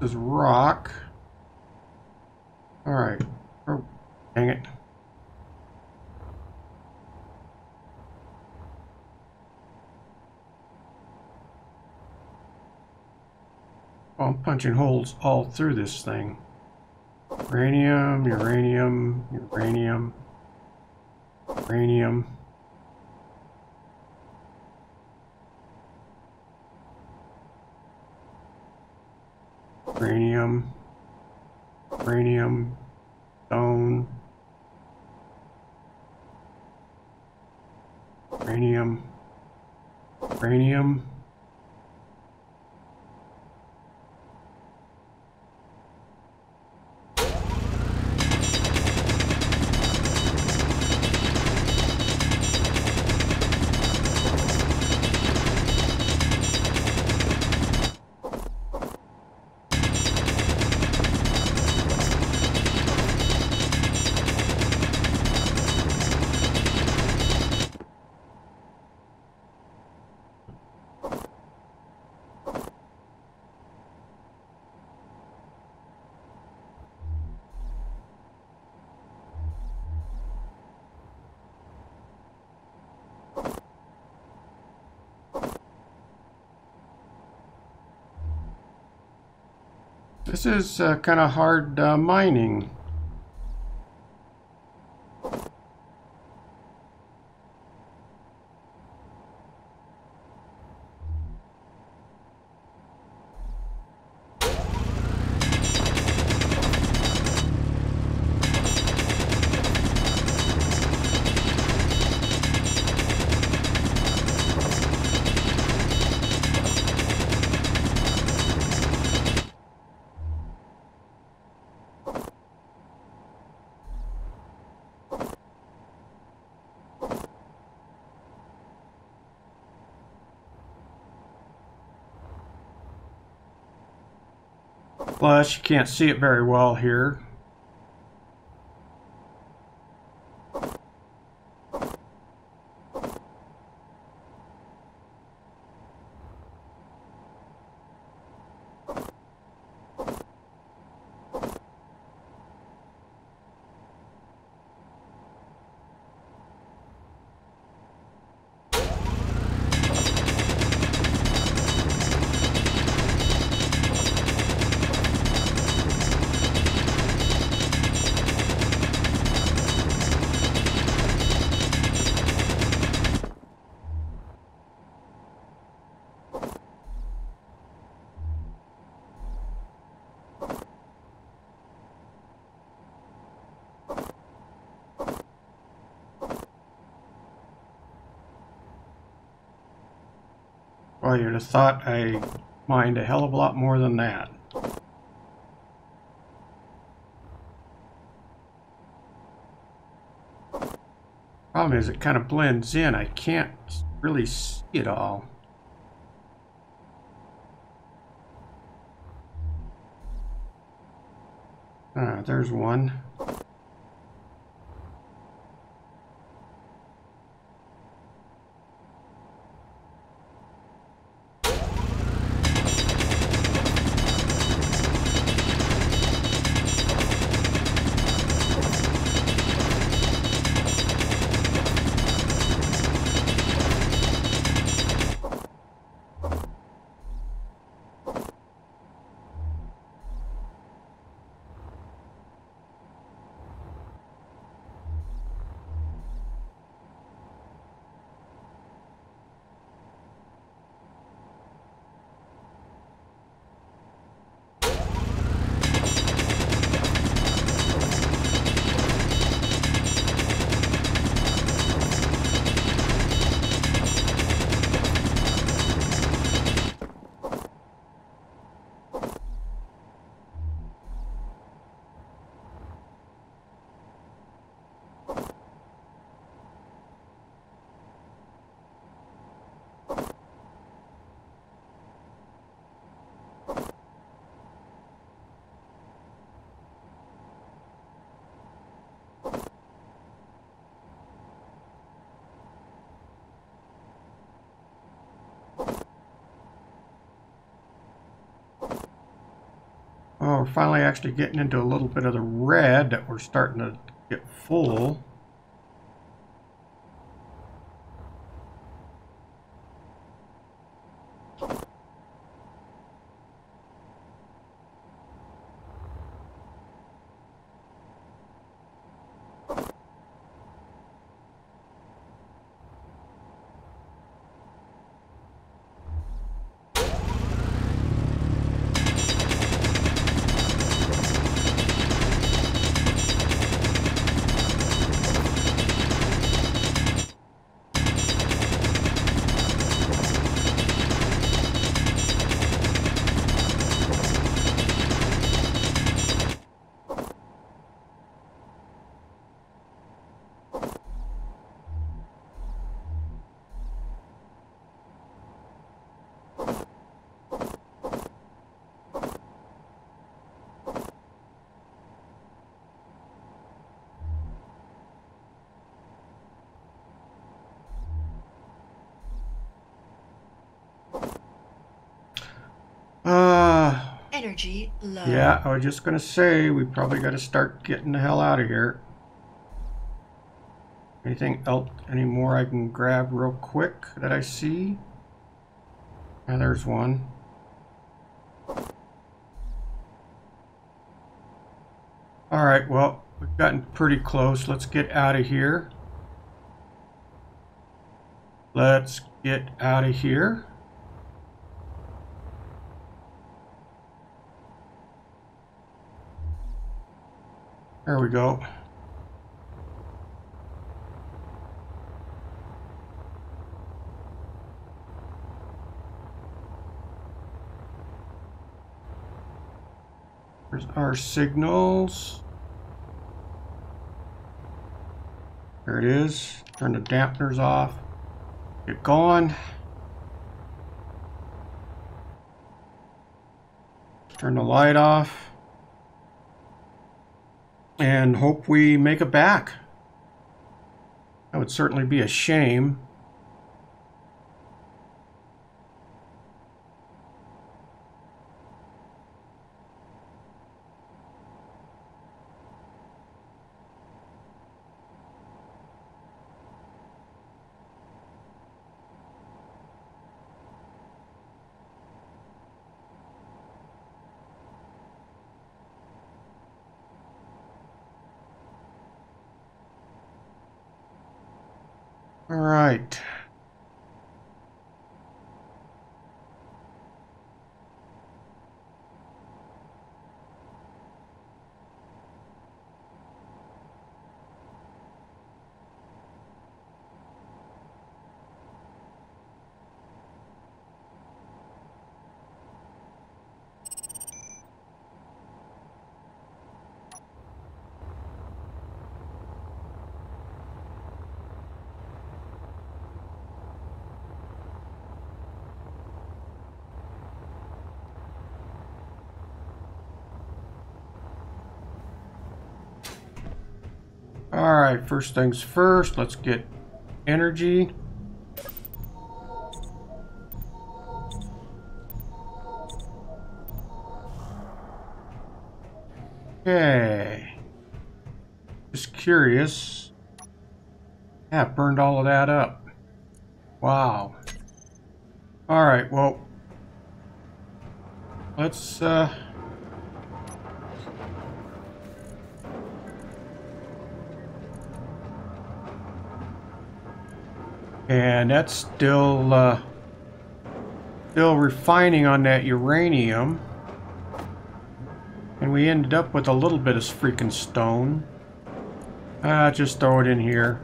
This is rock. Alright. Oh, dang it. Well, I'm punching holes all through this thing. Uranium, uranium, uranium, uranium. Uranium, uranium, stone, uranium, uranium. This is uh, kind of hard uh, mining. Plus, you can't see it very well here. Thought I mined a hell of a lot more than that. Problem is, it kind of blends in. I can't really see it all. Ah, there's one. We're finally actually getting into a little bit of the red that we're starting to get full. Yeah, I was just gonna say, we probably gotta start getting the hell out of here. Anything else, any more I can grab real quick that I see? Yeah, there's one. All right, well, we've gotten pretty close. Let's get out of here. Let's get out of here. There we go. There's our signals. There it is. Turn the dampeners off. Get going. Turn the light off. And hope we make it back. That would certainly be a shame. All right. All right, first things first, let's get energy. Okay. Just curious. Yeah, burned all of that up. Wow. All right, well, let's, uh, And that's still uh, still refining on that uranium. And we ended up with a little bit of freaking stone. Uh, just throw it in here.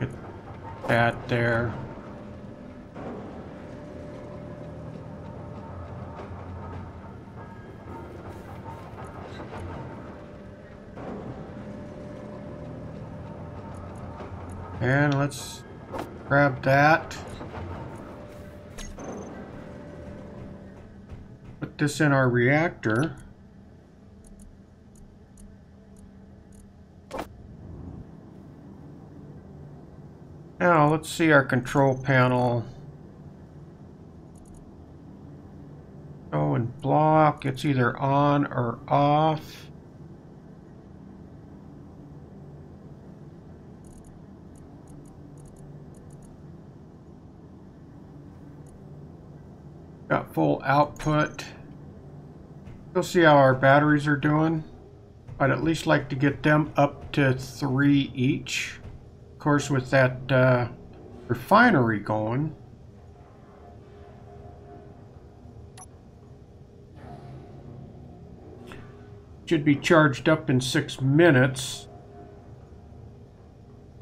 Get that there. Let's grab that. Put this in our reactor. Now let's see our control panel. Go and block. It's either on or off. Full output. We'll see how our batteries are doing. I'd at least like to get them up to three each. Of course, with that uh, refinery going. Should be charged up in six minutes.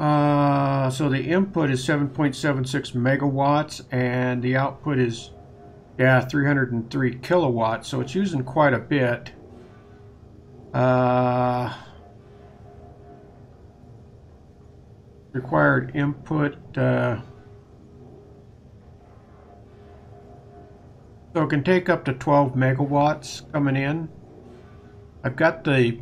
Uh, so the input is 7.76 megawatts and the output is yeah, 303 kilowatts, so it's using quite a bit. Uh, required input. Uh, so it can take up to 12 megawatts coming in. I've got the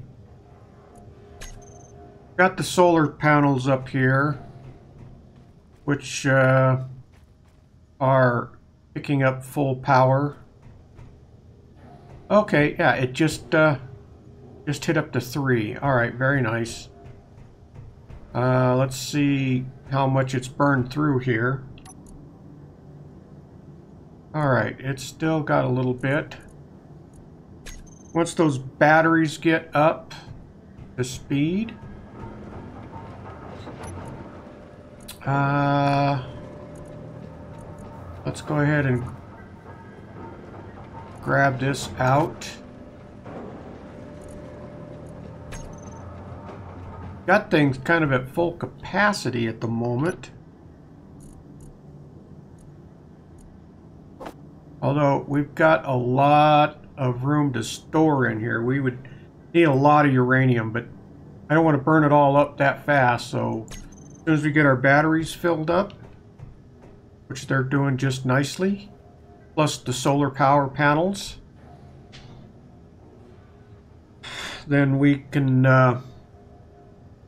got the solar panels up here, which uh, are picking up full power. Okay, yeah, it just uh, just hit up to three. All right, very nice. Uh, let's see how much it's burned through here. All right, it's still got a little bit. Once those batteries get up to speed, uh, Let's go ahead and grab this out. Got things kind of at full capacity at the moment. Although we've got a lot of room to store in here. We would need a lot of uranium, but I don't want to burn it all up that fast. So as soon as we get our batteries filled up, which they're doing just nicely. plus the solar power panels. Then we can, uh,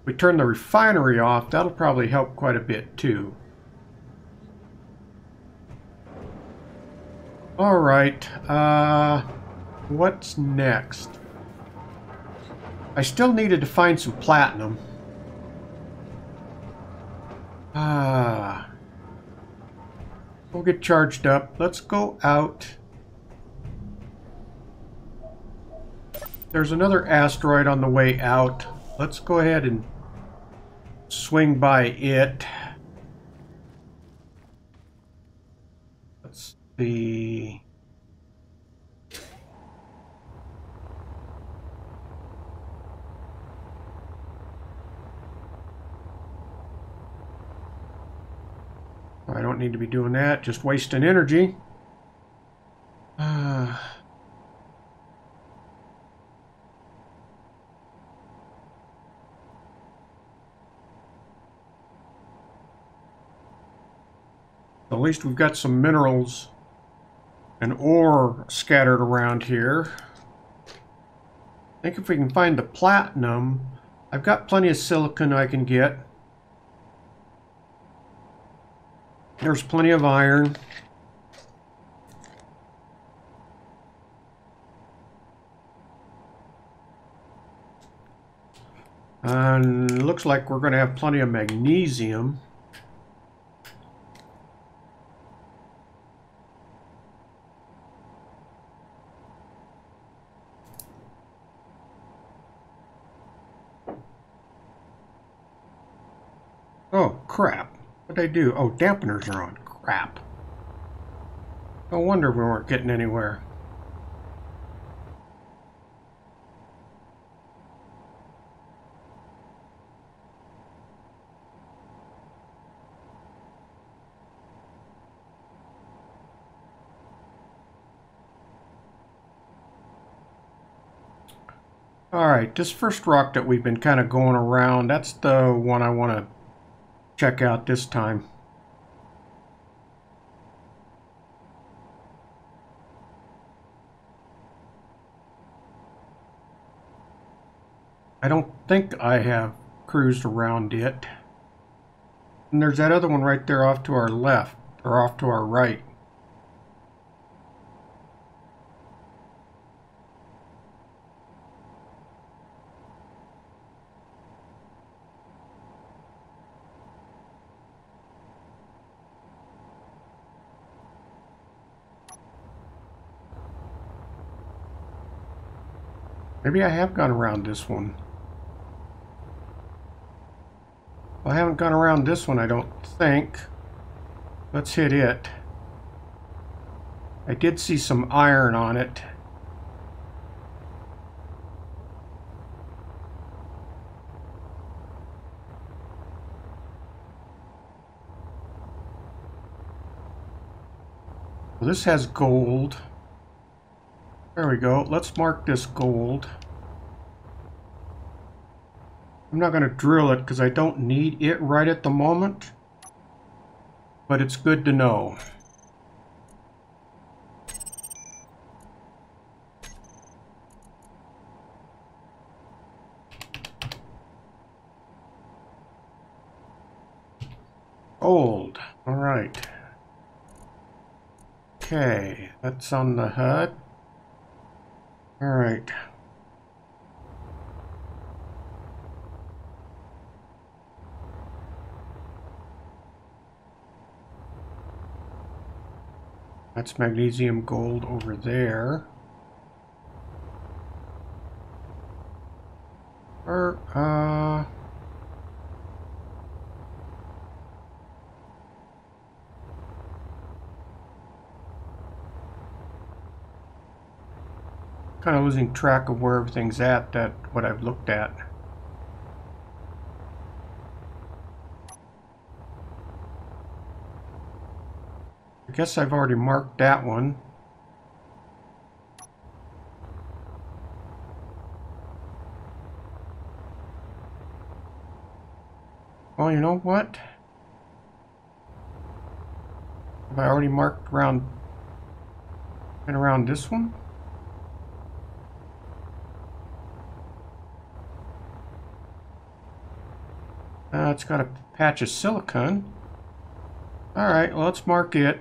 we turn the refinery off, that'll probably help quite a bit too. All right, uh, what's next? I still needed to find some platinum. Ah. We'll get charged up. Let's go out. There's another asteroid on the way out. Let's go ahead and swing by it. Let's see. I don't need to be doing that, just wasting energy. Uh, at least we've got some minerals and ore scattered around here. I think if we can find the platinum, I've got plenty of silicon I can get. There's plenty of iron. And looks like we're going to have plenty of magnesium. Oh, crap. What'd I do? Oh, dampeners are on. Crap. No wonder we weren't getting anywhere. Alright, this first rock that we've been kind of going around, that's the one I want to check out this time. I don't think I have cruised around it. And there's that other one right there off to our left, or off to our right. Maybe I have gone around this one. Well, I haven't gone around this one, I don't think. Let's hit it. I did see some iron on it. Well, this has gold. There we go. Let's mark this gold. I'm not going to drill it because I don't need it right at the moment. But it's good to know. Old. All right. Okay, that's on the HUD. All right. That's magnesium gold over there. Or, uh... kind of losing track of where everything's at that what I've looked at. I guess I've already marked that one. Well, you know what? Have I already marked around And around this one. It's got a patch of silicon. Alright, well, let's mark it.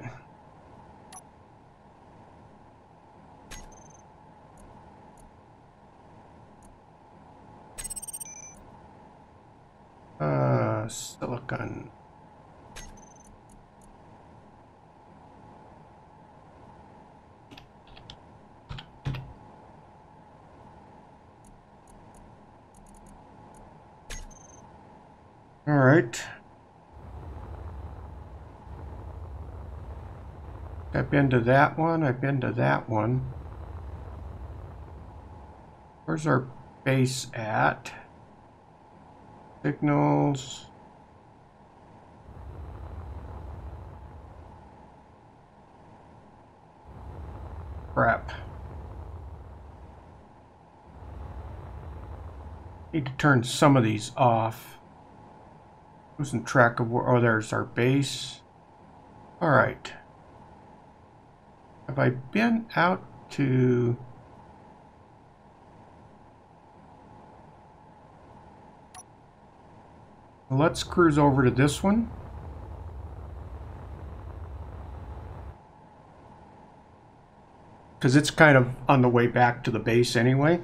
Uh, silicon. All right. I've been to that one. I've been to that one. Where's our base at? Signals. Crap. Need to turn some of these off. Losing track of where, oh, there's our base. All right. Have I been out to... Let's cruise over to this one. Because it's kind of on the way back to the base anyway.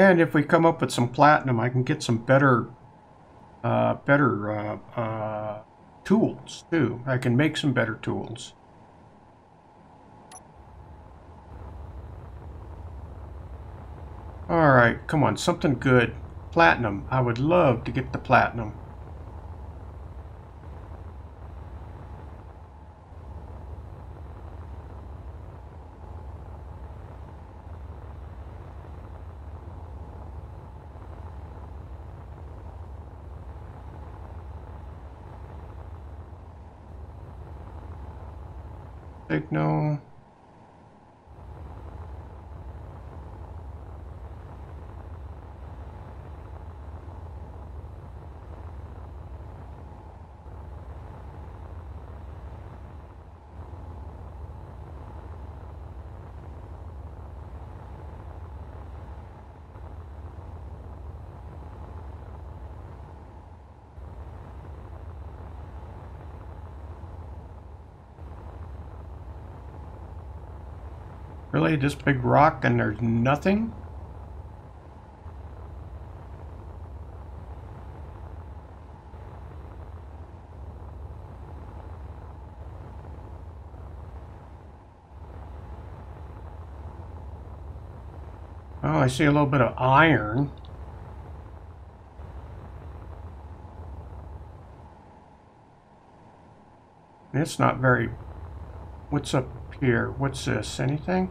And if we come up with some platinum, I can get some better, uh, better uh, uh, tools too. I can make some better tools. All right, come on, something good. Platinum. I would love to get the platinum. Signal. Really? This big rock and there's nothing? Oh, I see a little bit of iron. It's not very... What's up here? What's this? Anything?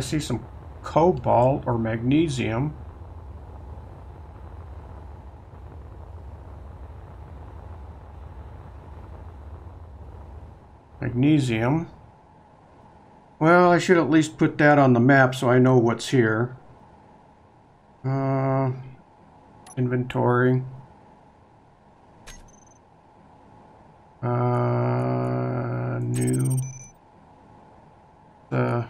I see some cobalt or magnesium. Magnesium. Well, I should at least put that on the map so I know what's here. Uh, inventory. Uh, new. Uh,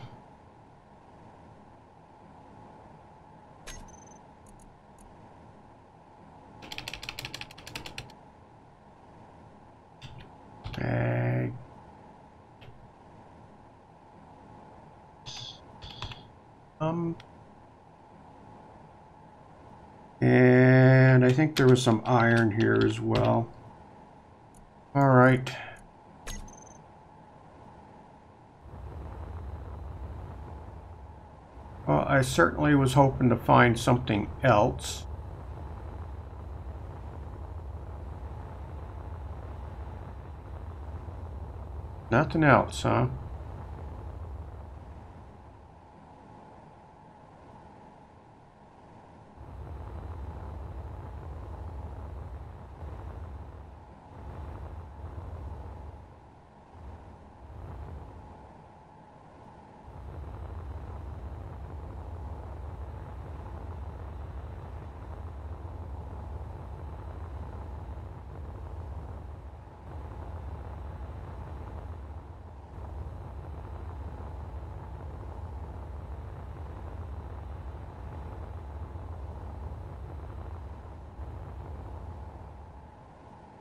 And I think there was some iron here as well. All right. Well, I certainly was hoping to find something else. Nothing else, huh?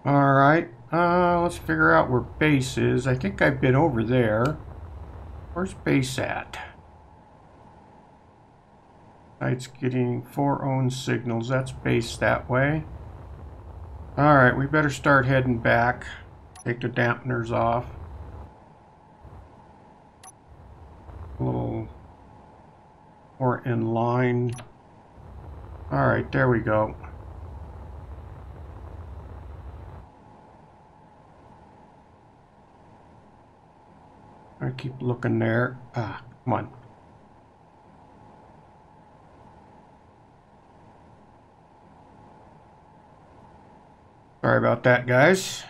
Alright, uh, let's figure out where base is. I think I've been over there. Where's base at? It's getting four own signals. That's base that way. Alright, we better start heading back. Take the dampeners off. A little more in line. Alright, there we go. I keep looking there. Ah, come on. Sorry about that, guys.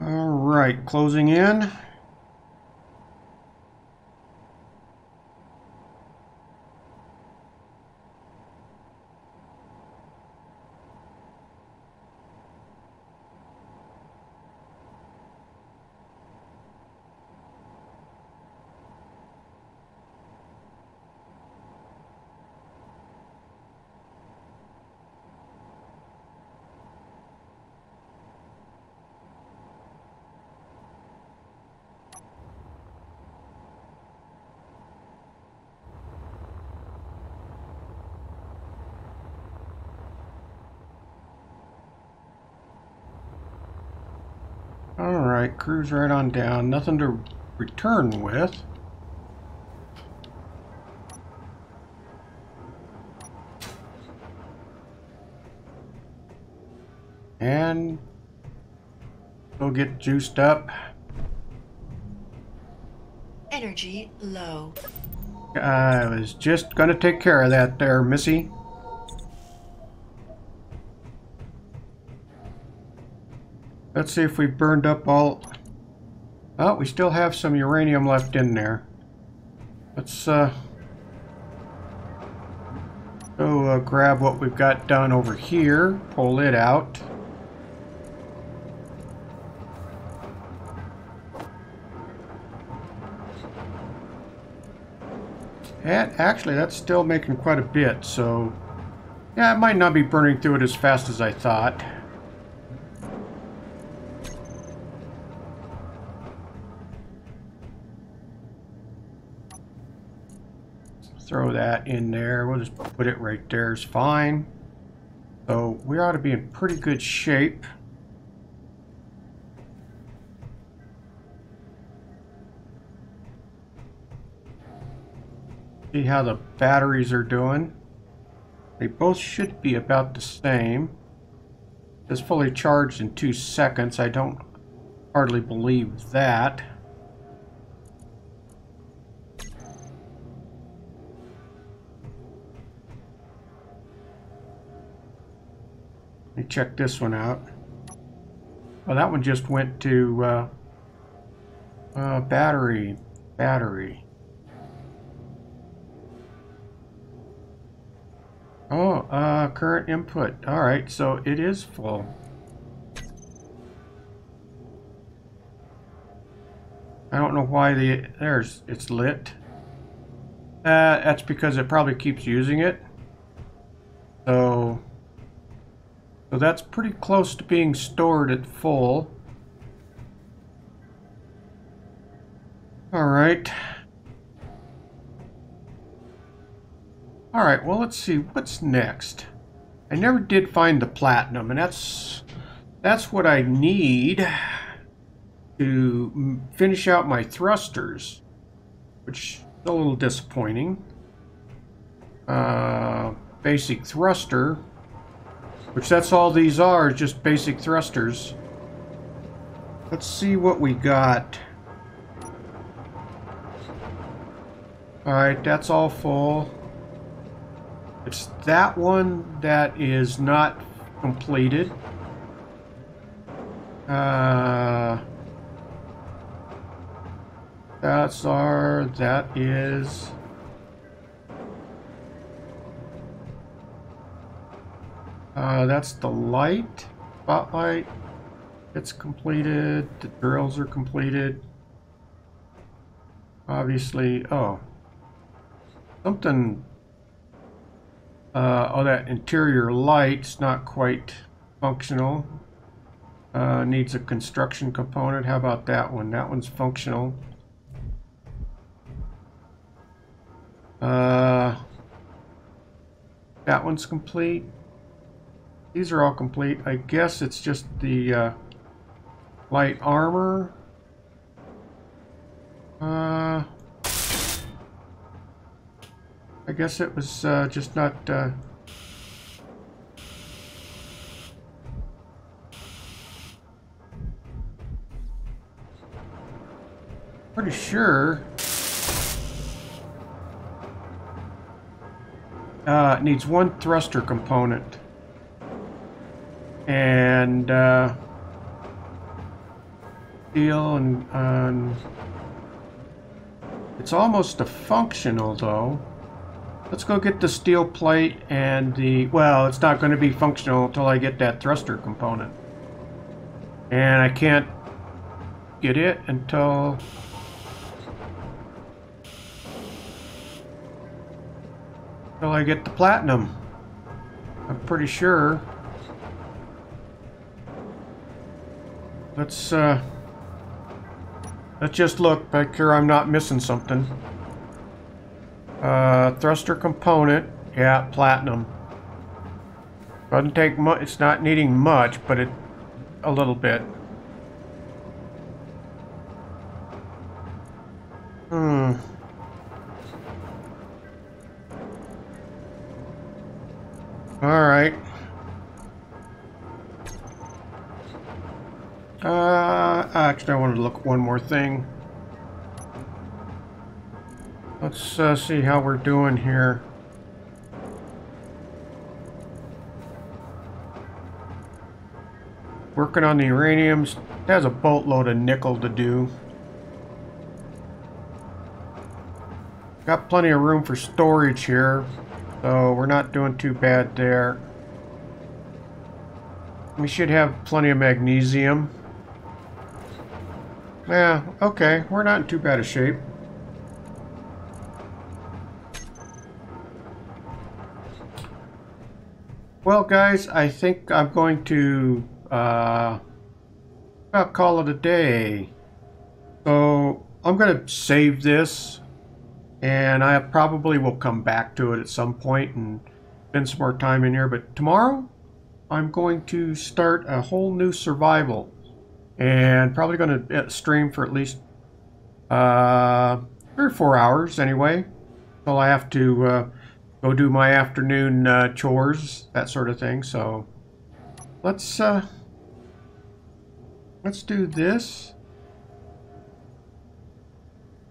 All right, closing in. All right, cruise right on down. Nothing to return with. And go get juiced up. Energy low. I was just going to take care of that there, Missy. Let's see if we burned up all... Oh, we still have some uranium left in there. Let's uh, go uh, grab what we've got done over here, pull it out. And actually, that's still making quite a bit, so... Yeah, it might not be burning through it as fast as I thought. Throw that in there. We'll just put it right there is fine. So we ought to be in pretty good shape. See how the batteries are doing. They both should be about the same. It's fully charged in two seconds. I don't hardly believe that. Let me check this one out. Well, that one just went to uh, uh, battery, battery. Oh, uh, current input. All right, so it is full. I don't know why the there's it's lit. Uh, that's because it probably keeps using it. So, so that's pretty close to being stored at full. All right. All right, well, let's see what's next. I never did find the platinum, and that's that's what I need to finish out my thrusters, which is a little disappointing. Uh, basic thruster, which that's all these are, just basic thrusters. Let's see what we got. Alright, that's all full. It's that one that is not completed. Uh, that's our, that is... Uh, that's the light, spotlight. It's completed. The drills are completed. Obviously, oh. Something, uh, oh, that interior light's not quite functional. Uh, needs a construction component. How about that one? That one's functional. Uh, that one's complete. These are all complete. I guess it's just the uh, light armor. Uh, I guess it was uh, just not... Uh, pretty sure uh, it needs one thruster component and uh, steel and um, it's almost a functional though let's go get the steel plate and the well it's not going to be functional until I get that thruster component and I can't get it until Till I get the platinum. I'm pretty sure. Let's, uh... Let's just look, make sure I'm not missing something. Uh, thruster component. Yeah, platinum. Doesn't take much, it's not needing much, but it... A little bit. Actually, I wanted to look one more thing. Let's uh, see how we're doing here. Working on the uraniums. Has a boatload of nickel to do. Got plenty of room for storage here. So we're not doing too bad there. We should have plenty of magnesium. Yeah, okay, we're not in too bad a shape. Well, guys, I think I'm going to uh, call it a day. So I'm going to save this and I probably will come back to it at some point and spend some more time in here. But tomorrow, I'm going to start a whole new survival, and probably going to uh, stream for at least uh, three or four hours anyway. Until I have to uh, go do my afternoon uh, chores, that sort of thing. So let's uh, let's do this,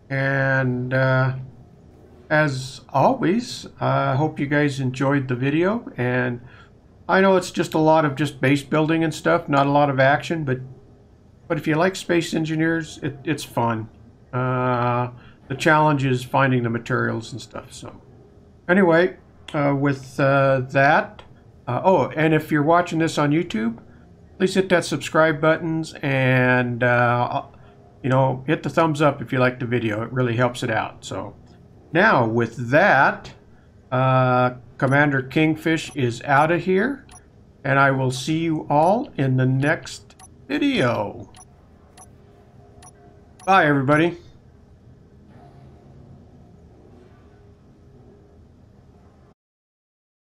and. Uh, as always, I hope you guys enjoyed the video, and I know it's just a lot of just base building and stuff, not a lot of action, but but if you like Space Engineers, it, it's fun. Uh, the challenge is finding the materials and stuff. So anyway, uh, with uh, that, uh, oh, and if you're watching this on YouTube, please hit that subscribe buttons and uh, you know, hit the thumbs up if you like the video. It really helps it out. So now with that, uh, Commander Kingfish is out of here. And I will see you all in the next video. Bye, everybody.